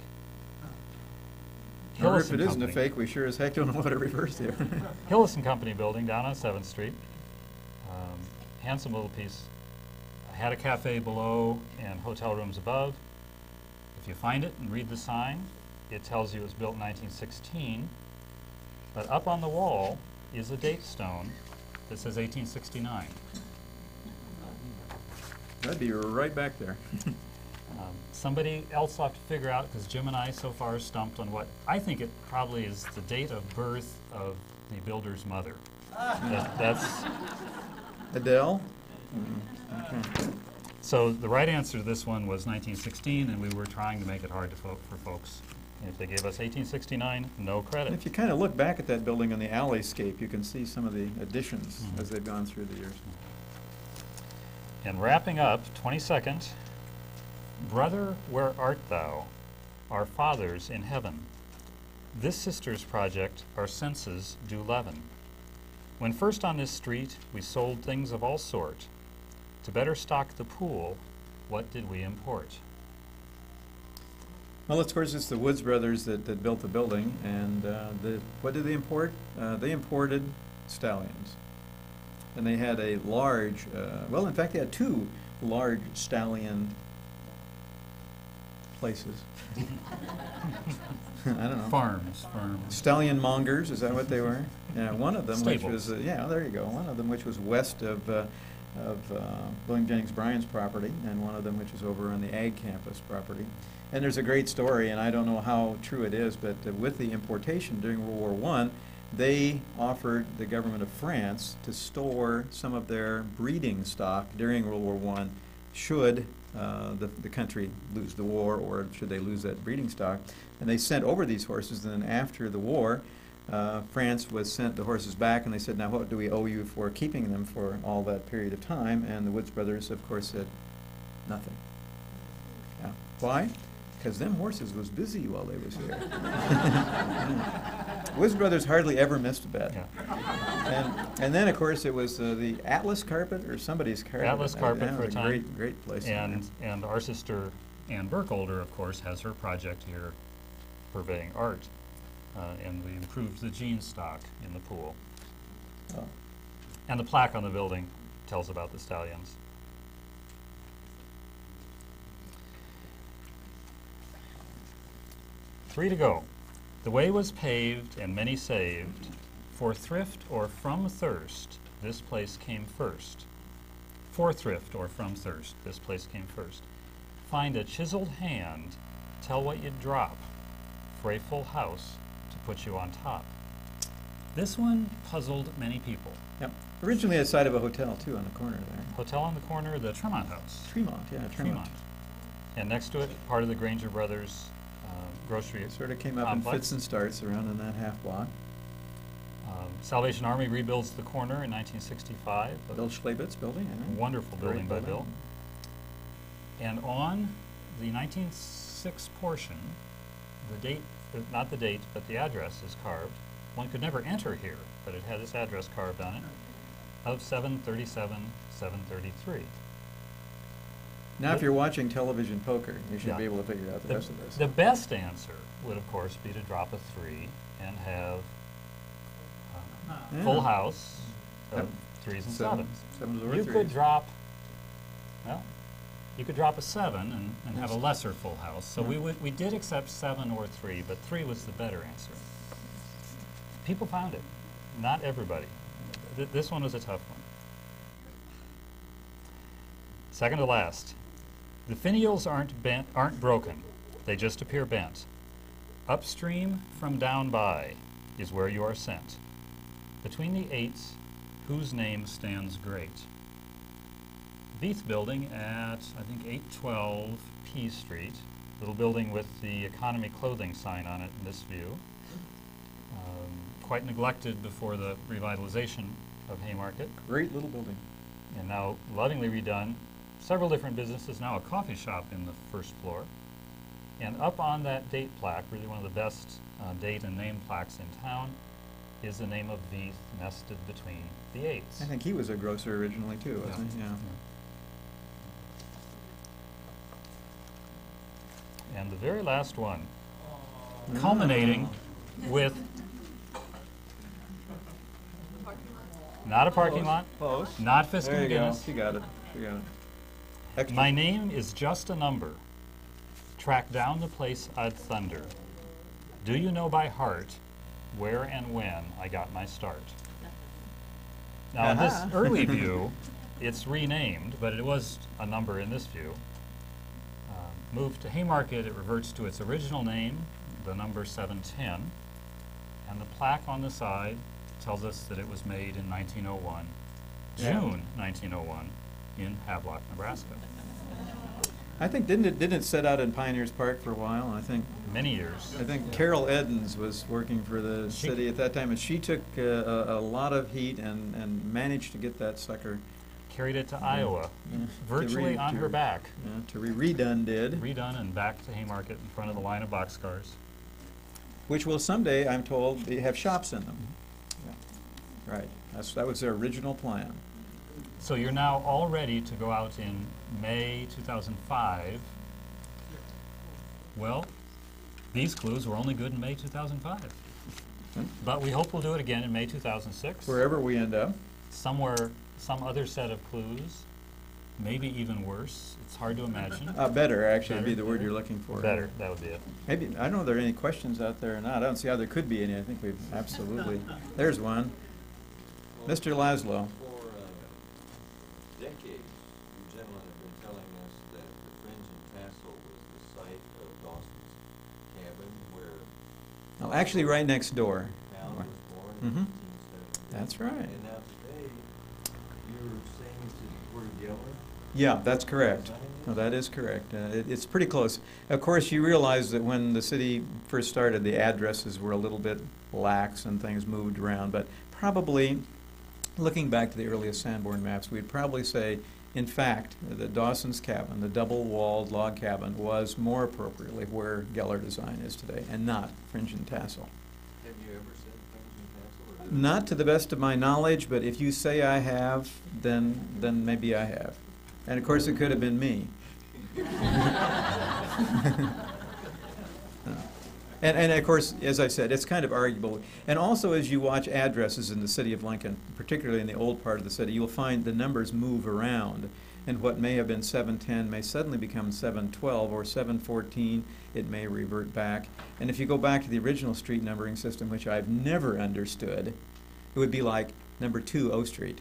Or if it isn't a fake, we sure as heck don't know what it refers to. Hillis and Company building down on Seventh Street. Um, handsome little piece. Had a cafe below and hotel rooms above. If you find it and read the sign, it tells you it was built in 1916. But up on the wall is a date stone that says 1869. That'd be right back there. Um, somebody else will have to figure out, because Jim and I so far are stumped on what, I think it probably is the date of birth of the builder's mother. That- That's, Adele? Mm, okay. So the right answer to this one was 1916, and we were trying to make it hard to fo- for folks. And if they gave us 1869, no And credit. If you kind of look back at that building on the alleyscape, you can see some of the additions Mhm. as they've gone through the years. And wrapping up, 22nd, Brother, where art thou? Our fathers in heaven. This sister's project our senses do leaven. When first on this street we sold things of all sort, to better stock the pool, what did we import? Well, of course, it's the Woods brothers that, that built the building, and uh, the, what did they import? Uh, They imported stallions. And they had a large, uh, well, in fact, they had two large stallion places. I don't know. Farms, farms. Stallion mongers, is that what they were? Yeah, one of them, which Stables. was, uh, yeah, there you go, one of them which was west of, uh, of uh, William Jennings Bryan's property, and one of them which was over on the Ag Campus property. And there's a great story, and I don't know how true it is, but uh, with the importation during World War One, they offered the government of France to store some of their breeding stock during World War One, should uh, the, the country lose the war, or should they lose that breeding stock. And they sent over these horses, and then after the war, uh, France was sent the horses back, and they said, now what do we owe you for keeping them for all that period of time? And the Woods brothers, of course, said, nothing. Yeah. Why? Because them horses was busy while they was here. Woods brothers hardly ever missed a bet. Yeah. And, and then, of course, it was uh, the Atlas carpet or somebody's carpet. Atlas carpet for a time. Great, great place. And, and our sister Ann Burkholder, of course, has her project here purveying art. Uh, and we improved the gene stock in the pool. Oh. And the plaque on the building tells about the stallions. Three to go. The way was paved and many saved. For thrift or from thirst, this place came first. For thrift or from thirst, this place came first. Find a chiseled hand, tell what you'd drop for a full house to put you on top. This one puzzled many people. Yep. Originally outside of a hotel, too, on the corner there. Hotel on the corner, the Tremont House. Tremont, yeah, Tremont. Tremont. And next to it, part of the Granger Brothers grocery. It sort of came up in complex. fits and starts around in that half block. Um, Salvation Army rebuilds the corner in 1965. a Bill Schlabitz building, I. Wonderful Great building by Bill. And on the 1906 portion, the date uh, not the date, but the address is carved. One could never enter here, but it had this address carved on it of seven thirty-seven, seven thirty-three. Now, if you're watching television poker, you should Yeah. be able to figure out the The, rest of this. the best answer would, of course, be to drop a three and have um, Yeah. full house of Yep. threes and Seven- sevens. You threes. could drop, well, you could drop a seven and, and have a lesser full house. So we would, we did accept seven or three, but three was the better answer. People found it, not everybody. Th- this one was a tough one. Second to last, the finials aren't bent, aren't broken, they just appear bent. Upstream from down by is where you are sent. Between the eights, whose name stands great? Veith Building at, I think, eight twelve P Street, little building with the economy clothing sign on it in this view. Um, Quite neglected before the revitalization of Haymarket Great little building. and now lovingly redone. Several different businesses, now a coffee shop in the first floor. And up on that date plaque, really one of the best uh, date and name plaques in town, is the name of Veith nested between the eights. I think he was a grocer originally too, wasn't he? Yeah. And the very last one, culminating with not a parking lot, Close. not Fiske There and you go. Meginnis. She got it. She got it. Extra. My name is just a number. Track down the place I'd thunder. Do you know by heart where and when I got my start? Now, in this Uh-huh. early view, it's renamed, but it was a number in this view. Um, moved to Haymarket, it reverts to its original name, the number 710. And the plaque on the side tells us that it was made in 1901, Yeah. June 1901, in Havelock, Nebraska. I think didn't it didn't it set out in Pioneers Park for a while? I think Many years. I think Carol Edens was working for the She- city at that time, and she took uh, a, a lot of heat and, and managed to get that sucker Carried it to Iowa, yeah, to virtually re- on to- her back. yeah, to be redone did, Redone and back to Haymarket in front of the line of boxcars. which will someday, I'm told, have shops in them. Yeah. Right. That's that was their original plan. So you're now all ready to go out in May 2005. Well, these clues were only good in May 2005. Hmm. But we hope we'll do it again in May 2006. Wherever we end up. Somewhere, some other set of clues, maybe even worse. It's hard to imagine. Uh, better actually would be Better, the word you're looking for. Better, that would be it. Maybe I don't know if there are any questions out there or not. I don't see how there could be any. I think we've absolutely. There's one. Mr. Laszlo. For uh, decades, you gentlemen have been telling us that the Fringe and Tassel was the site of Dawson's cabin where Oh, actually, right next door. Al was born in Mhm. That's right. And now today, you're saying it's where Geller? Yeah, that's correct. No, that is correct. Uh, it, it's pretty close. Of course, you realize that when the city first started, the addresses were a little bit lax and things moved around. But probably, looking back to the earliest Sanborn maps, we'd probably say, in fact, the Dawson's cabin, the double-walled log cabin, was more appropriately where Geller Design is today, and not Fringe and Tassel. Have you ever said Fringe and Tassel? Not to the best of my knowledge, but if you say I have, then, then maybe I have. And of course, it could have been me. And, and of course, as I said, it's kind of arguable. And also, as you watch addresses in the city of Lincoln, particularly in the old part of the city, you'll find the numbers move around. And what may have been 710 may suddenly become 712 or 714. It may revert back. And if you go back to the original street numbering system, which I've never understood, it would be like number 2 O Street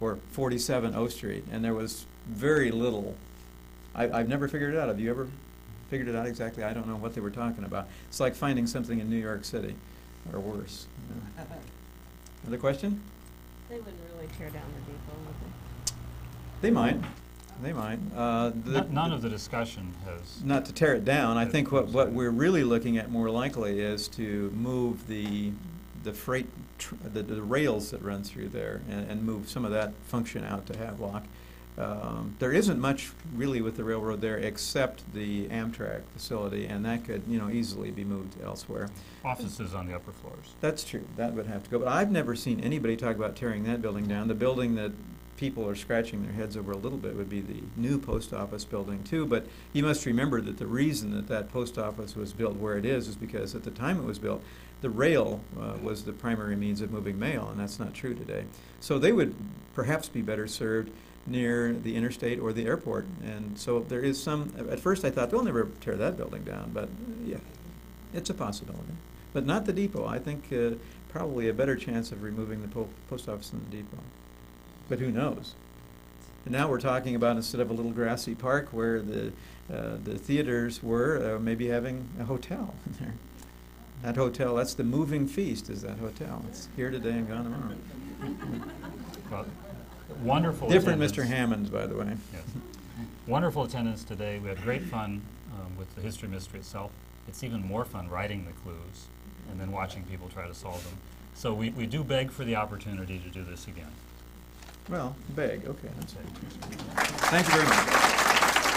or 47 O Street. And there was very little. I, I've never figured it out. Have you ever figured it out exactly? I don't know what they were talking about. It's like finding something in New York City or worse. Yeah. Another question? They wouldn't really tear down the depot, would they? They might. They might. Uh, the- None none of the discussion has, not to tear it down, I think what, what we're really looking at more likely is to move the, the freight, tr- the, the rails that run through there and, and move some of that function out to Havelock. Um, There isn't much really with the railroad there except the Amtrak facility, and that could, you know, easily be moved elsewhere. Offices on the upper floors. That's true, that would have to go, but I've never seen anybody talk about tearing that building down. The building that people are scratching their heads over a little bit would be the new post office building too, but you must remember that the reason that that post office was built where it is is because at the time it was built, the rail uh, was the primary means of moving mail, and that's not true today. So they would perhaps be better served near the interstate or the airport, and so there is some, at first I thought, they'll never tear that building down, but yeah, it's a possibility. But not the depot. I think uh, probably a better chance of removing the po- post office than the depot. But who knows? And now we're talking about instead of a little grassy park where the uh, the theaters were, uh, maybe having a hotel there. That hotel, that's the moving feast. Is that hotel? It's here today and gone tomorrow. Wonderful Different attendance. Mr. Hammonds, by the way. Yes. Wonderful attendance today. We had great fun um, with the history mystery itself. It's even more fun writing the clues and then watching people try to solve them. So we, we do beg for the opportunity to do this again. Well, beg. Okay, that's it. Thank you very much.